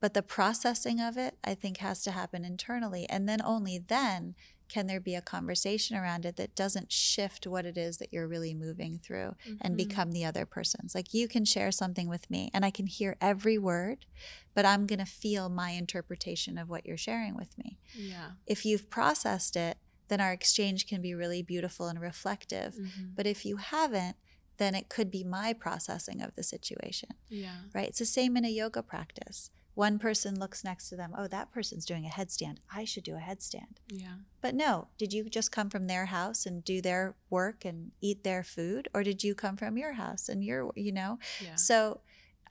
But the processing of it, I think, has to happen internally. And then only then can there be a conversation around it that doesn't shift what it is that you're really moving through mm-hmm. and become the other person's. Like you can share something with me and I can hear every word, but I'm going to feel my interpretation of what you're sharing with me. Yeah. If you've processed it, then our exchange can be really beautiful and reflective. Mm-hmm. But if you haven't, then it could be my processing of the situation. Yeah. Right? It's the same in a yoga practice one person looks next to them, oh, that person's doing a headstand. I should do a headstand. Yeah. But no, did you just come from their house and do their work and eat their food? Or did you come from your house and your, you know? Yeah. So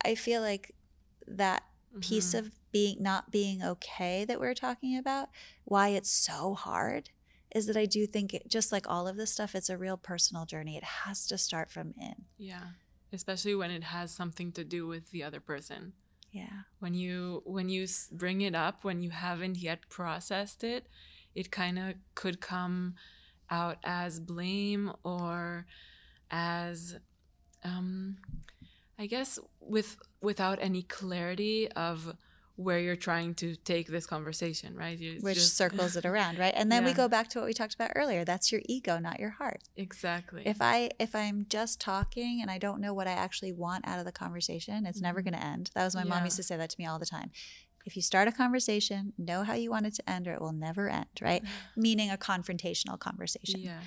I feel like that mm-hmm. piece of being not being okay that we're talking about, why it's so hard is that I do think it, just like all of this stuff, it's a real personal journey. It has to start from in. Yeah. Especially when it has something to do with the other person yeah. When you when you bring it up when you haven't yet processed it it kind of could come out as blame or as um i guess with without any clarity of where you're trying to take this conversation, right? Which just, circles it around, right? And then yeah. we go back to what we talked about earlier. That's your ego, not your heart. Exactly. If I if I'm just talking and I don't know what I actually want out of the conversation, it's mm-hmm. never going to end. That was my yeah. mom used to say that to me all the time. If you start a conversation, know how you want it to end, or it will never end, right? Meaning a confrontational conversation. Yeah.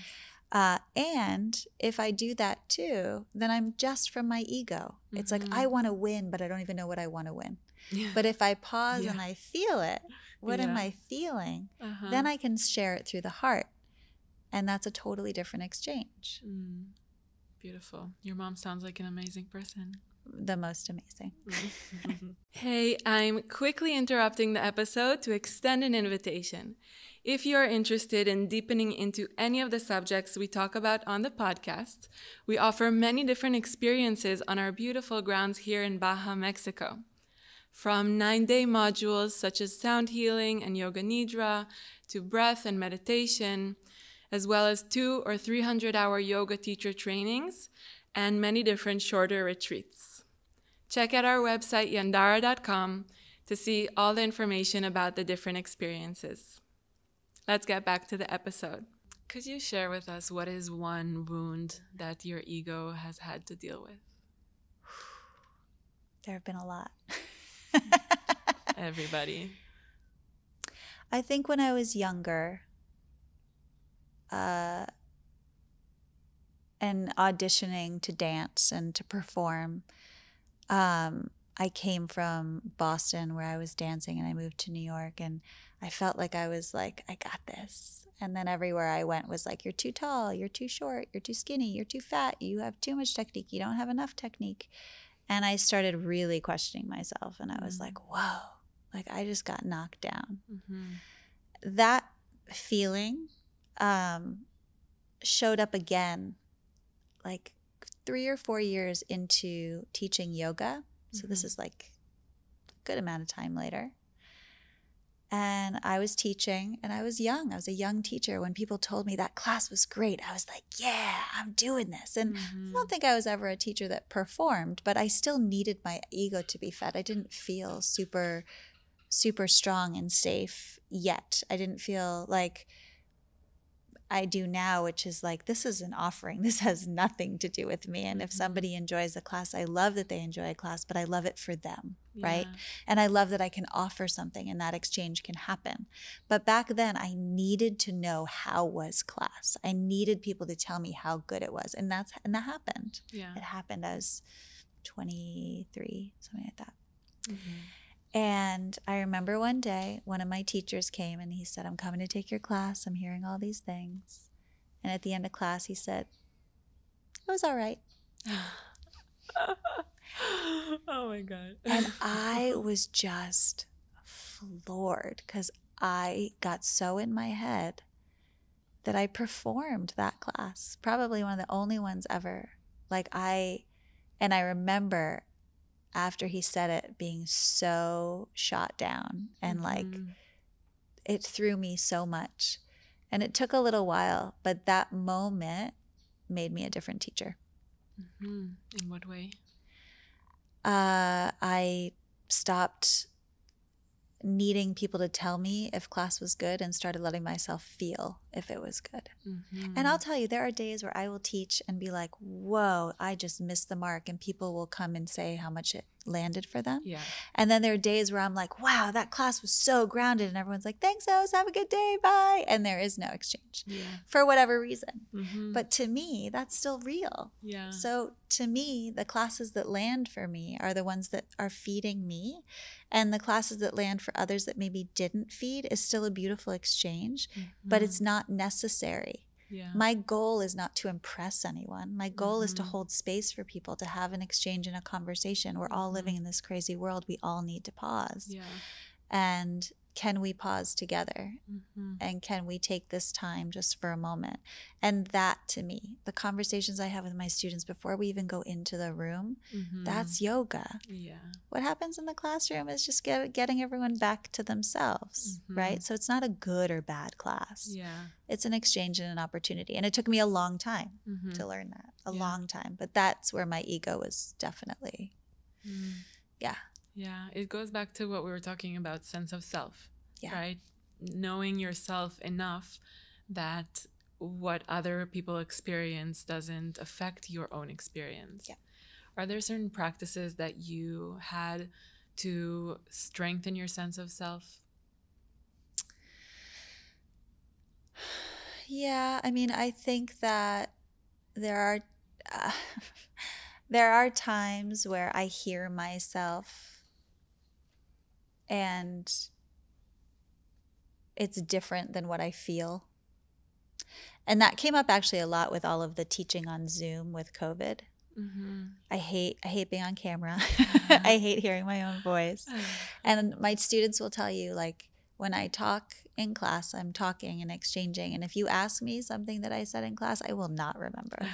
Uh, and if I do that too, then I'm just from my ego. It's mm-hmm. like I want to win, but I don't even know what I want to win. Yeah. But if I pause yeah. and I feel it, what yeah. am I feeling? Uh-huh. Then I can share it through the heart. And that's a totally different exchange. Mm. Beautiful. Your mom sounds like an amazing person. The most amazing. hey, I'm quickly interrupting the episode to extend an invitation. If you are interested in deepening into any of the subjects we talk about on the podcast, we offer many different experiences on our beautiful grounds here in Baja, Mexico. From nine day modules such as sound healing and yoga nidra to breath and meditation, as well as two or 300 hour yoga teacher trainings and many different shorter retreats. Check out our website yandara.com to see all the information about the different experiences. Let's get back to the episode. Could you share with us what is one wound that your ego has had to deal with? There have been a lot. Everybody. I think when I was younger, uh, and auditioning to dance and to perform, um, I came from Boston where I was dancing and I moved to New York and I felt like I was like, I got this. And then everywhere I went was like, you're too tall, you're too short, you're too skinny, you're too fat, you have too much technique, you don't have enough technique. And I started really questioning myself and I was mm-hmm. like, whoa, like I just got knocked down. Mm-hmm. That feeling um, showed up again like three or four years into teaching yoga so mm-hmm. this is like a good amount of time later. And I was teaching and I was young. I was a young teacher. When people told me that class was great, I was like, yeah, I'm doing this. And mm-hmm. I don't think I was ever a teacher that performed, but I still needed my ego to be fed. I didn't feel super, super strong and safe yet. I didn't feel like, I do now, which is like, this is an offering. This has nothing to do with me. And mm-hmm. if somebody enjoys a class, I love that they enjoy a class, but I love it for them. Yeah. Right. And I love that I can offer something and that exchange can happen. But back then, I needed to know how was class. I needed people to tell me how good it was. And that's, and that happened. Yeah. It happened. I was 23, something like that. Mm-hmm. And I remember one day one of my teachers came and he said, I'm coming to take your class. I'm hearing all these things. And at the end of class, he said, It was all right. oh my God. and I was just floored because I got so in my head that I performed that class. Probably one of the only ones ever. Like I, and I remember after he said it being so shot down and mm-hmm. like it threw me so much. And it took a little while, but that moment made me a different teacher. Mm-hmm. In what way? Uh, I stopped needing people to tell me if class was good and started letting myself feel if it was good. Mm-hmm. And I'll tell you, there are days where I will teach and be like, whoa, I just missed the mark. And people will come and say how much it landed for them. Yeah. And then there are days where I'm like, wow, that class was so grounded. And everyone's like, thanks, Oz, have a good day, bye. And there is no exchange yeah. for whatever reason. Mm-hmm. But to me, that's still real. Yeah. So to me, the classes that land for me are the ones that are feeding me. And the classes that land for others that maybe didn't feed is still a beautiful exchange, mm-hmm. but it's not necessary. Yeah. My goal is not to impress anyone. My goal mm-hmm. is to mm-hmm. hold space for people to have an exchange and a conversation. We're all living mm-hmm. in this crazy world. We all need to pause. Yeah. And can we pause together mm-hmm. and can we take this time just for a moment and that to me the conversations i have with my students before we even go into the room mm-hmm. that's yoga yeah what happens in the classroom is just get, getting everyone back to themselves mm-hmm. right so it's not a good or bad class yeah it's an exchange and an opportunity and it took me a long time mm-hmm. to learn that a yeah. long time but that's where my ego was definitely mm. yeah yeah, it goes back to what we were talking about sense of self. Yeah. Right? Knowing yourself enough that what other people experience doesn't affect your own experience. Yeah. Are there certain practices that you had to strengthen your sense of self? Yeah, I mean, I think that there are uh, there are times where I hear myself and it's different than what I feel. and that came up actually a lot with all of the teaching on Zoom with COVID. Mm-hmm. I hate I hate being on camera. I hate hearing my own voice. And my students will tell you like when I talk in class, I'm talking and exchanging. And if you ask me something that I said in class, I will not remember.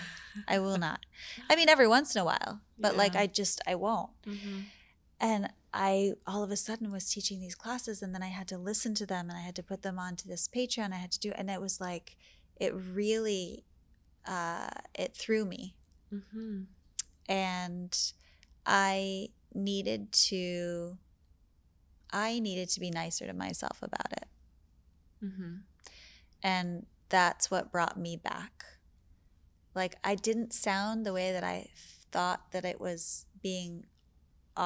I will not. I mean, every once in a while, but like I just I won't. Mm-hmm. And I all of a sudden was teaching these classes, and then I had to listen to them, and I had to put them onto this Patreon. I had to do, and it was like it really uh, it threw me Mm-hmm. and I needed to I needed to be nicer to myself about it. Mm-hmm. And that's what brought me back. Like I didn't sound the way that I thought that it was being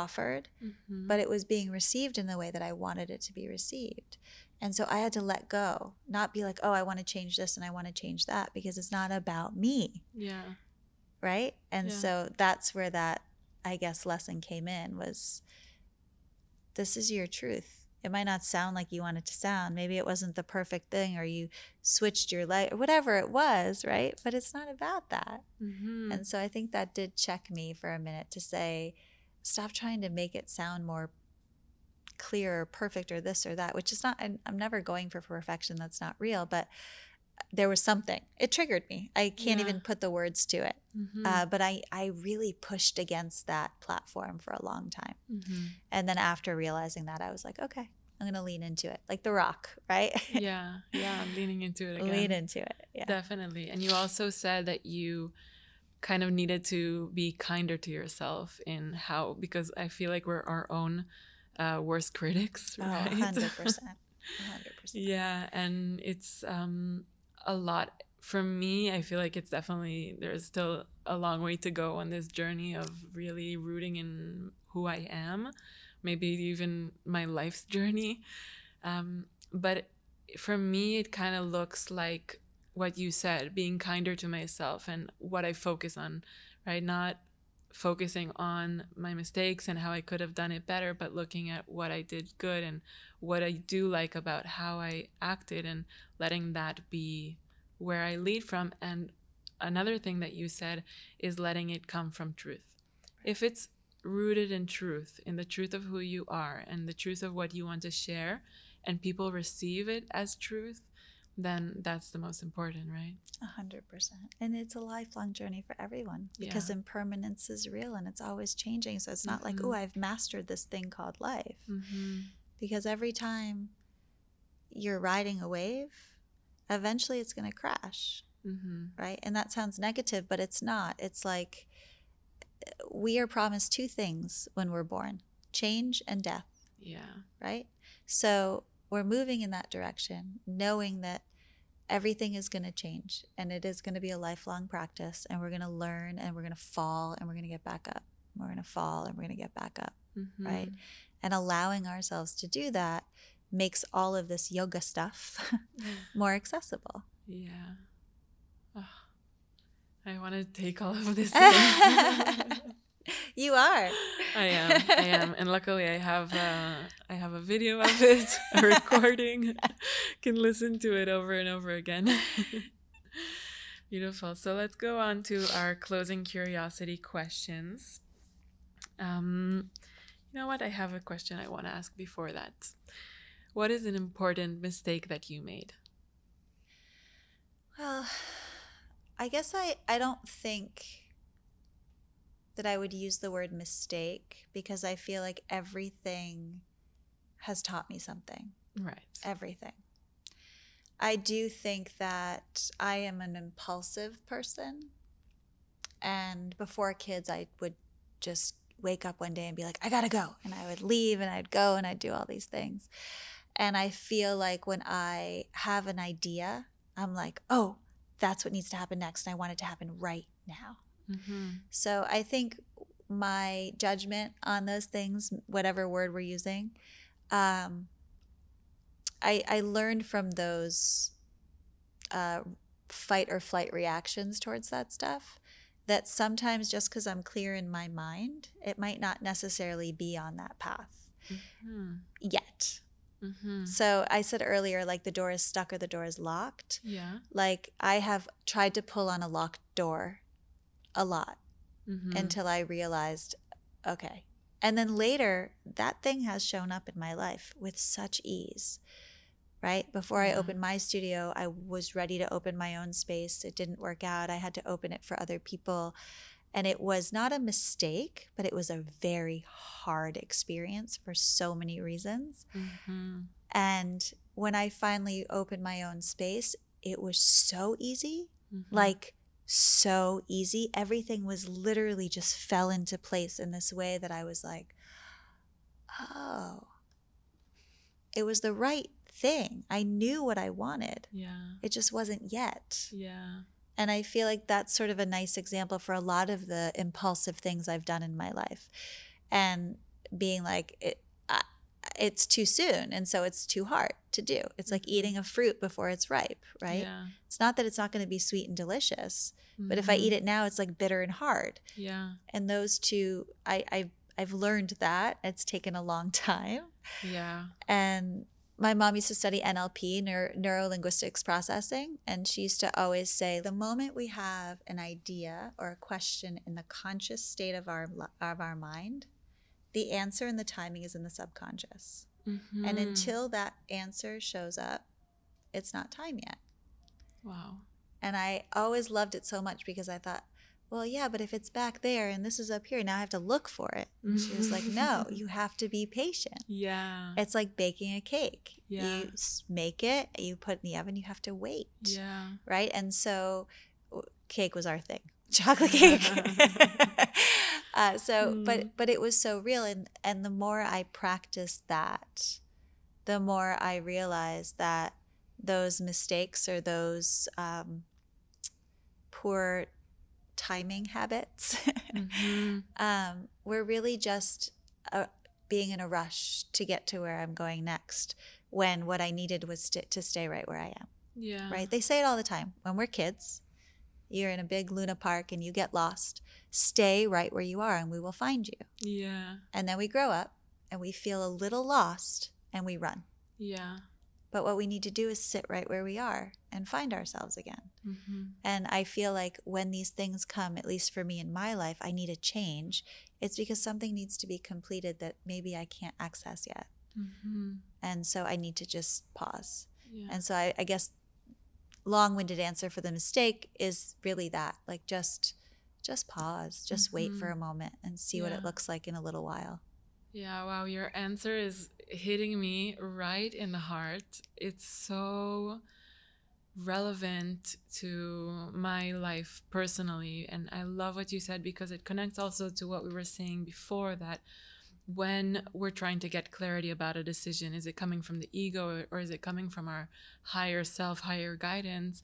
offered, Mm-hmm. but it was being received in the way that I wanted it to be received. And so I had to let go, not be like, "Oh, I want to change this and I want to change that" because it's not about me. yeah. right and Yeah. so that's where that i guess lesson came in was this is your truth it might not sound like you want it to sound maybe it wasn't the perfect thing or you switched your light or whatever it was right but it's not about that Mm-hmm. and so i think that did check me for a minute to say stop trying to make it sound more clear or perfect or this or that which is not i'm, I'm never going for perfection that's not real but there was something it triggered me i can't Yeah. even put the words to it mm-hmm. uh, but I, I really pushed against that platform for a long time. mm-hmm. And then after realizing that, I was like, okay, I'm going to lean into it. Like the rock, right? yeah. Yeah. I'm leaning into it again. lean into it. Yeah. Definitely. And you also said that you kind of needed to be kinder to yourself in how, because I feel like we're our own uh, worst critics, Oh, right? 100%. 100%. yeah. And it's um, a lot. For me, I feel like it's definitely, there's still a long way to go on this journey of really rooting in who I am, maybe even my life's journey. Um, but for me, it kind of looks like what you said being kinder to myself and what I focus on, right? Not focusing on my mistakes and how I could have done it better, but looking at what I did good and what I do like about how I acted and letting that be where I lead from. And another thing that you said is letting it come from truth. If it's rooted in truth, in the truth of who you are and the truth of what you want to share, and people receive it as truth, then that's the most important, right? A hundred percent. And it's a lifelong journey for everyone because Yeah. impermanence is real and it's always changing. So it's not like, Mhm. oh, I've mastered this thing called life. Mm-hmm. Because every time you're riding a wave, eventually it's going to crash. Mm-hmm. right? And that sounds negative, but it's not. It's like we are promised two things when we're born change and death, Yeah. right? So we're moving in that direction, knowing that everything is going to change and it is going to be a lifelong practice, and we're going to learn and we're going to fall and we're going to get back up. We're going to fall and we're going to get back up, Mm-hmm. right? And allowing ourselves to do that makes all of this yoga stuff more accessible. Yeah. Oh, I want to take all of this. you are. I am. I am. And luckily, I have uh, I have a video of it, a recording. Can listen to it over and over again. Beautiful. So let's go on to our closing curiosity questions. Um, you know what? I have a question I want to ask before that. What is an important mistake that you made? Well, I guess I, I don't think that I would use the word mistake because I feel like everything has taught me something. Right. Everything. I do think that I am an impulsive person. And before kids, I would just wake up one day and be like, I gotta go. And I would leave and I'd go and I'd do all these things. And I feel like when I have an idea, I'm like, oh, that's what needs to happen next. And I want it to happen right now. Mm-hmm. So I think my judgment on those things, whatever word we're using, um, I, I learned from those uh, fight or flight reactions towards that stuff that sometimes just because I'm clear in my mind, it might not necessarily be on that path Mm-hmm. yet. Mm-hmm. So I said earlier, like the door is stuck or the door is locked. Yeah. Like I have tried to pull on a locked door a lot Mm-hmm. until I realized, okay. And then later, that thing has shown up in my life with such ease, right? Before I opened my studio, I was ready to open my own space. It didn't work out. I had to open it for other people. And it was not a mistake, but it was a very hard experience for so many reasons. Mm-hmm. And when I finally opened my own space, it was so easy Mm-hmm. like so easy. Everything was literally just fell into place in this way that I was like, oh, it was the right thing. I knew what I wanted. yeah. It just wasn't yet. Yeah. And I feel like that's sort of a nice example for a lot of the impulsive things I've done in my life. And being like, it, it's too soon. And so it's too hard to do. It's like eating a fruit before it's ripe, right? Yeah. It's not that it's not going to be sweet and delicious, but if I Mhm. eat it now, it's like bitter and hard. Yeah. And those two, I, I I've learned that it's taken a long time. Yeah. And my mom used to study NLP, neuro linguistics processing, and she used to always say, the moment we have an idea or a question in the conscious state of our of our mind, the answer and the timing is in the subconscious. Mm-hmm. And until that answer shows up, it's not time yet. Wow. And I always loved it so much because I thought, well, yeah, but if it's back there and this is up here, now I have to look for it. And she was like, no, you have to be patient. Yeah. It's like baking a cake. Yeah. You make it, you put it in the oven, you have to wait. Yeah. Right. And so cake was our thing chocolate cake. uh, so, Mm. but, but it was so real. And, and the more I practiced that, the more I realized that those mistakes or those um, poor timing habits Mm-hmm. um, were really just uh, being in a rush to get to where I'm going next when what I needed was st- to stay right where I am, Yeah. right? They say it all the time. When we're kids, you're in a big Luna Park and you get lost, stay right where you are and we will find you. Yeah. And then we grow up and we feel a little lost and we run. Yeah. But what we need to do is sit right where we are and find ourselves again. Mm-hmm. And I feel like when these things come, at least for me in my life, I need a change. It's because something needs to be completed that maybe I can't access yet. Mm-hmm. And so I need to just pause. Yeah. And so I, I guess long winded answer for the mistake is really that like just just pause, just wait for Mhm. a moment and see what it looks like in a little while. Yeah, wow, your answer is hitting me right in the heart. It's so relevant to my life personally. And I love what you said because it connects also to what we were saying before that when we're trying to get clarity about a decision, is it coming from the ego or is it coming from our higher self, higher guidance?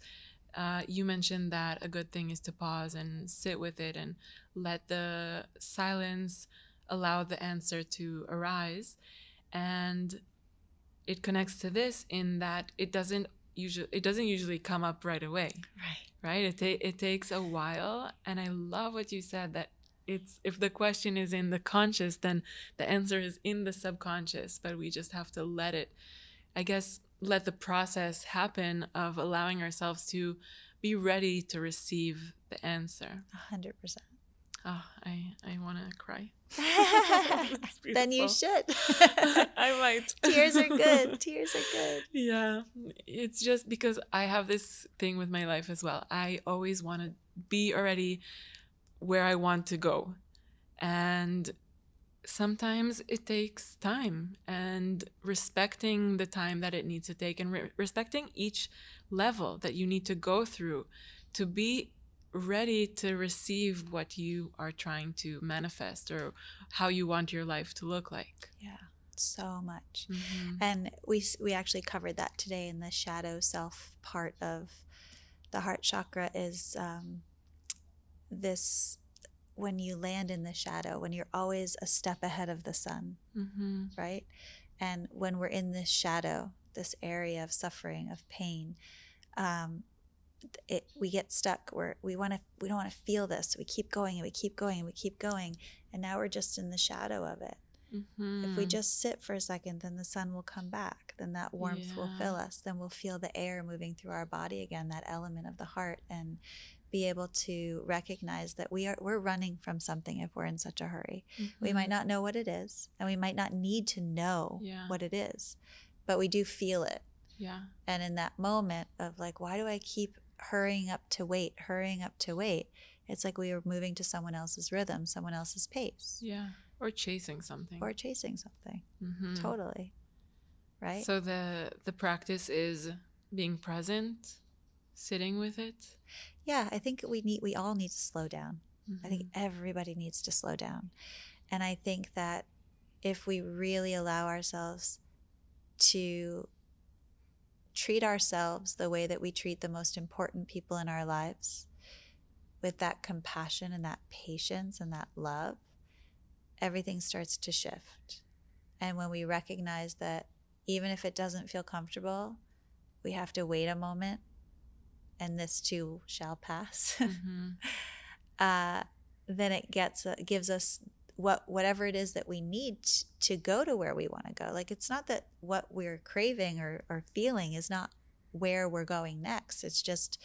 Uh, you mentioned that a good thing is to pause and sit with it and let the silence allow the answer to arise. And it connects to this in that it doesn't usually it doesn't usually come up right away. Right. right? It, ta- it takes a while. And i love what you said that it's if the question is in the conscious then the answer is in the subconscious but we just have to let it i guess let the process happen of allowing ourselves to be ready to receive the answer A hundred percent. oh i i want to cry then you should. I might. Tears are good. Tears are good. Yeah. It's just because I have this thing with my life as well. I always want to be already where I want to go. And sometimes it takes time and respecting the time that it needs to take and re- respecting each level that you need to go through to be ready to receive what you are trying to manifest or how you want your life to look like. Yeah, so much. Mhm. And we we actually covered that today in the shadow self part of the heart chakra is um, this when you land in the shadow when you're always a step ahead of the sun, Mm-hmm. right? And when we're in this shadow, this area of suffering of pain, um, it, we get stuck where we want to we don't want to feel this. We keep going and we keep going and we keep going, and now we're just in the shadow of it Mm-hmm. If we just sit for a second, then the sun will come back. Then that warmth will fill us. Then we'll feel the air moving through our body again, that element of the heart, and be able to recognize that we are we're running from something if we're in such a hurry. We might not know what it is, and we might not need to know Mm-hmm. Yeah. what it is, but we do feel it. Yeah. And in that moment of like, why do I keep hurrying up to wait, hurrying up to wait? It's like we are moving to someone else's rhythm, someone else's pace, Yeah. Or chasing something. or chasing something. Mhm. Totally. Right? So the the practice is being present, sitting with it. yeah, I think we need we all need to slow down. I think Mm-hmm. everybody needs to slow down. And I think that if we really allow ourselves to treat ourselves the way that we treat the most important people in our lives, with that compassion and that patience and that love, everything starts to shift. And when we recognize that even if it doesn't feel comfortable, we have to wait a moment and this too shall pass. Mhm. uh, then it gets uh, gives us what whatever it is that we need to go to where we want to go. Like it's not that what we're craving or, or feeling is not where we're going next. It's just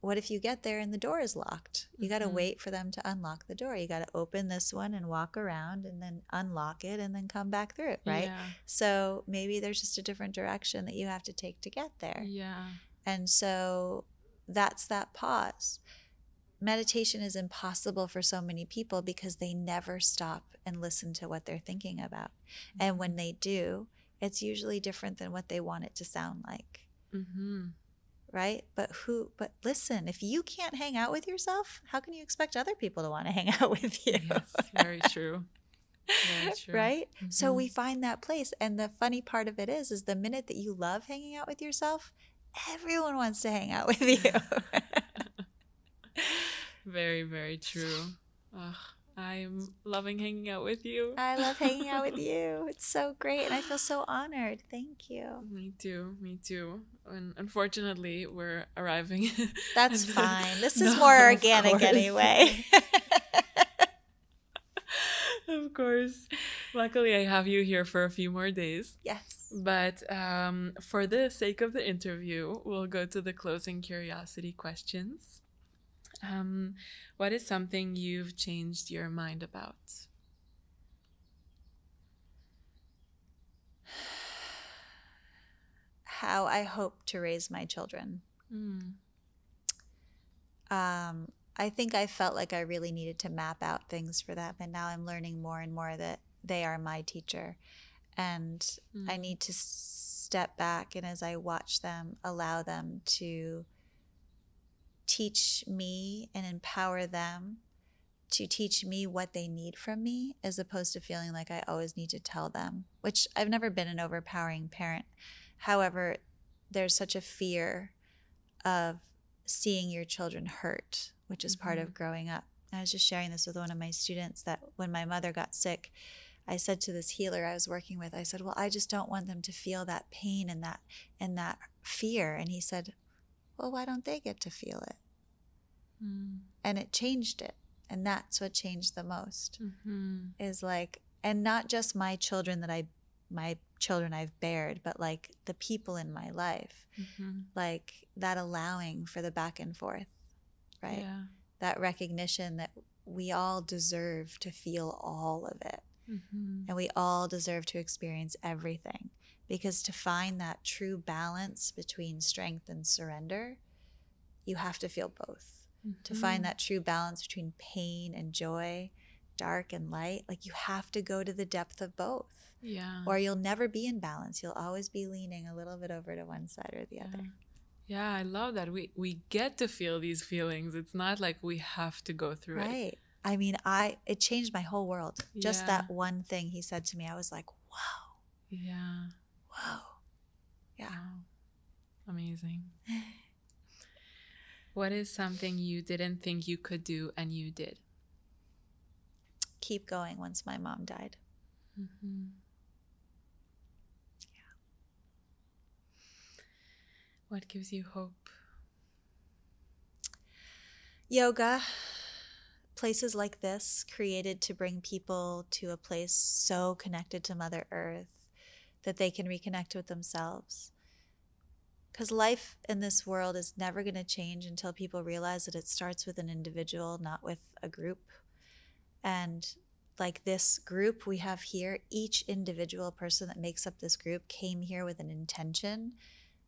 what if you get there and the door is locked? You got to wait for them to unlock the door. You got to open this one and walk around and then unlock it and then come back through it, right? Yeah. So maybe there's just a different direction that you have to take to get there. Yeah. And so that's that pause. Meditation is impossible for so many people because they never stop and listen to what they're thinking about. And when they do, it's usually different than what they want it to sound like, Mm-hmm. right? But who, but listen, if you can't hang out with yourself, how can you expect other people to want to hang out with you? Yes. Very true. Very true. right so Mhm. we find that place and the funny part of it is is the minute that you love hanging out with yourself everyone wants to hang out with you Very, very true. Ugh, I'm loving hanging out with you. i love hanging out with you it's so great and i feel so honored thank you Me too. Me too. And unfortunately, we're arriving. that's the- fine this is No, more organic anyway of course. Luckily, I have you here for a few more days. yes But um, for the sake of the interview, we'll go to the closing curiosity questions. Um, what is something you've changed your mind about? how i hope to raise my children Mm. um, I think I felt like I really needed to map out things for them. And now I'm learning more and more that they are my teacher. And I Mm. need to step back and as I watch them, allow them to teach me and empower them to teach me what they need from me as opposed to feeling like I always need to tell them, which I've never been an overpowering parent. However, there's such a fear of seeing your children hurt, which is part of growing up. I was just sharing this with one of my students that when my mother got sick, I said to this healer I was working with, I said, "Well, I just don't want them to feel that pain and that and that fear." And he said, "Well, why don't they get to feel it?" Mm. And it changed it. And that's what changed the most. Mhm. Is like and not just my children that I my children I've bared, but like the people in my life. Mhm. Like that allowing for the back and forth, right? Yeah. that recognition that we all deserve to feel all of it Mhm. and we all deserve to experience everything because to find that true balance between strength and surrender you have to feel both to Mhm. find that true balance between pain and joy dark and light like you have to go to the depth of both Yeah. or you'll never be in balance you'll always be leaning a little bit over to one side or the yeah. other Yeah, I love that. We we get to feel these feelings. It's not like we have to go through it. Right. I mean, I it changed my whole world. Just Yeah. that one thing he said to me, I was like, "Whoa, Yeah. whoa." Yeah. Wow. Amazing. What is something you didn't think you could do and you did? Keep going once my mom died. Mm-hmm. What gives you hope? Yoga, places like this created to bring people to a place so connected to Mother Earth that they can reconnect with themselves. Because life in this world is never going to change until people realize that it starts with an individual, not with a group. And like this group we have here, each individual person that makes up this group came here with an intention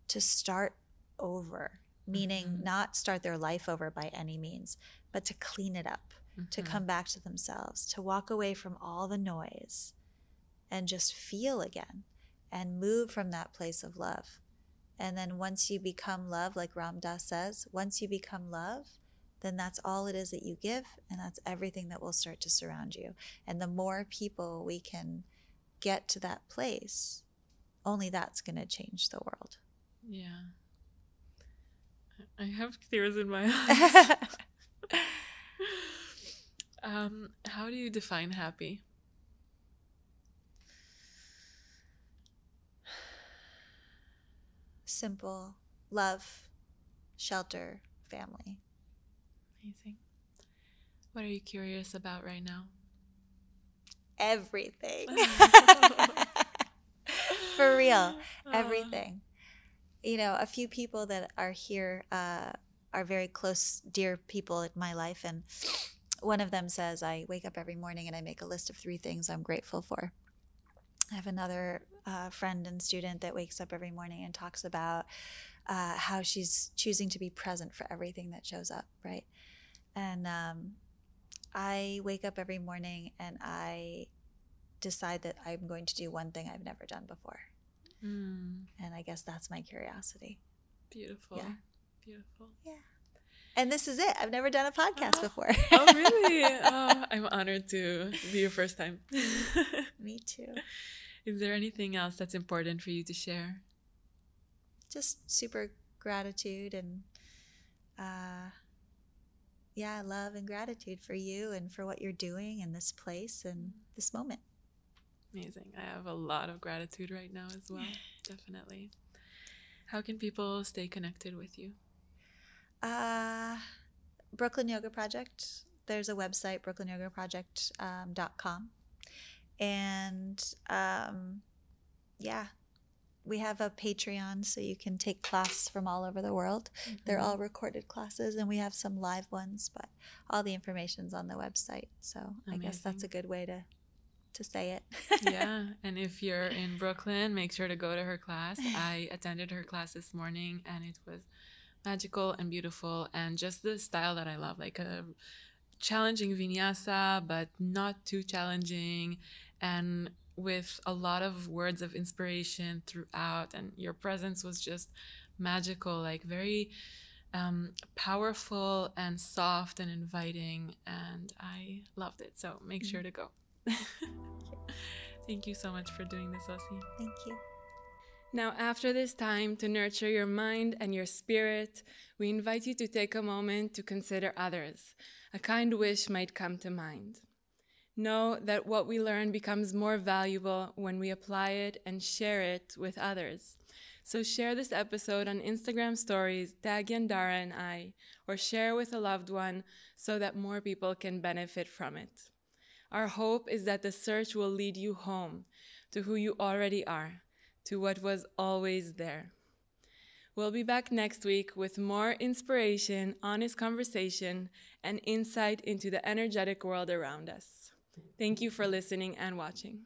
to start over, meaning mm-hmm. not start their life over by any means, but to clean it up, mm-hmm. to come back to themselves, to walk away from all the noise and just feel again and move from that place of love. And then once you become love, like Ram Dass says, once you become love, then that's all it is that you give, and that's everything that will start to surround you. And the more people we can get to that place, only that's going to change the world. Yeah. I have tears in my eyes. um, how do you define happy? simple love, shelter, family. Amazing. What are you curious about right now? Everything. For real, everything. You know, a few people that are here uh, are very close, dear people in my life. And one of them says, I wake up every morning and I make a list of three things I'm grateful for. I have another uh, friend and student that wakes up every morning and talks about uh, how she's choosing to be present for everything that shows up, right? And um, I wake up every morning and I decide that I'm going to do one thing I've never done before. Mm. And I guess that's my curiosity. Beautiful. Yeah. Beautiful. Yeah. And this is it. I've never done a podcast oh. before. oh, really? Oh, I'm honored to be your first time. Me too. Is there anything else that's important for you to share? Just super gratitude and, uh, yeah, love and gratitude for you and for what you're doing in this place and this moment. Amazing. I have a lot of gratitude right now as well. Definitely. How can people stay connected with you? Uh, Brooklyn Yoga Project. There's a website, brooklynyogaproject.com. Um, and um, yeah, we have a Patreon so you can take classes from all over the world. Mm-hmm. They're all recorded classes, and we have some live ones, but all the information's on the website. So Amazing. I guess that's a good way to to say it. yeah, and if you're in Brooklyn, make sure to go to her class. I attended her class this morning, and it was magical and beautiful, and just the style that I love, like a challenging vinyasa, but not too challenging, and with a lot of words of inspiration throughout. And your presence was just magical, like very um, powerful and soft and inviting. And I loved it. So make mm-hmm. sure to go. Thank you so much for doing this, Ossi. Thank you. Now, after this time to nurture your mind and your spirit, we invite you to take a moment to consider others. A kind wish might come to mind. Know that what we learn becomes more valuable when we apply it and share it with others. So share this episode on Instagram stories, tag Yandara and I, or share with a loved one so that more people can benefit from it. Our hope is that the search will lead you home to who you already are to what was always there. We'll be back next week with more inspiration, honest conversation, and insight into the energetic world around us. Thank you for listening and watching.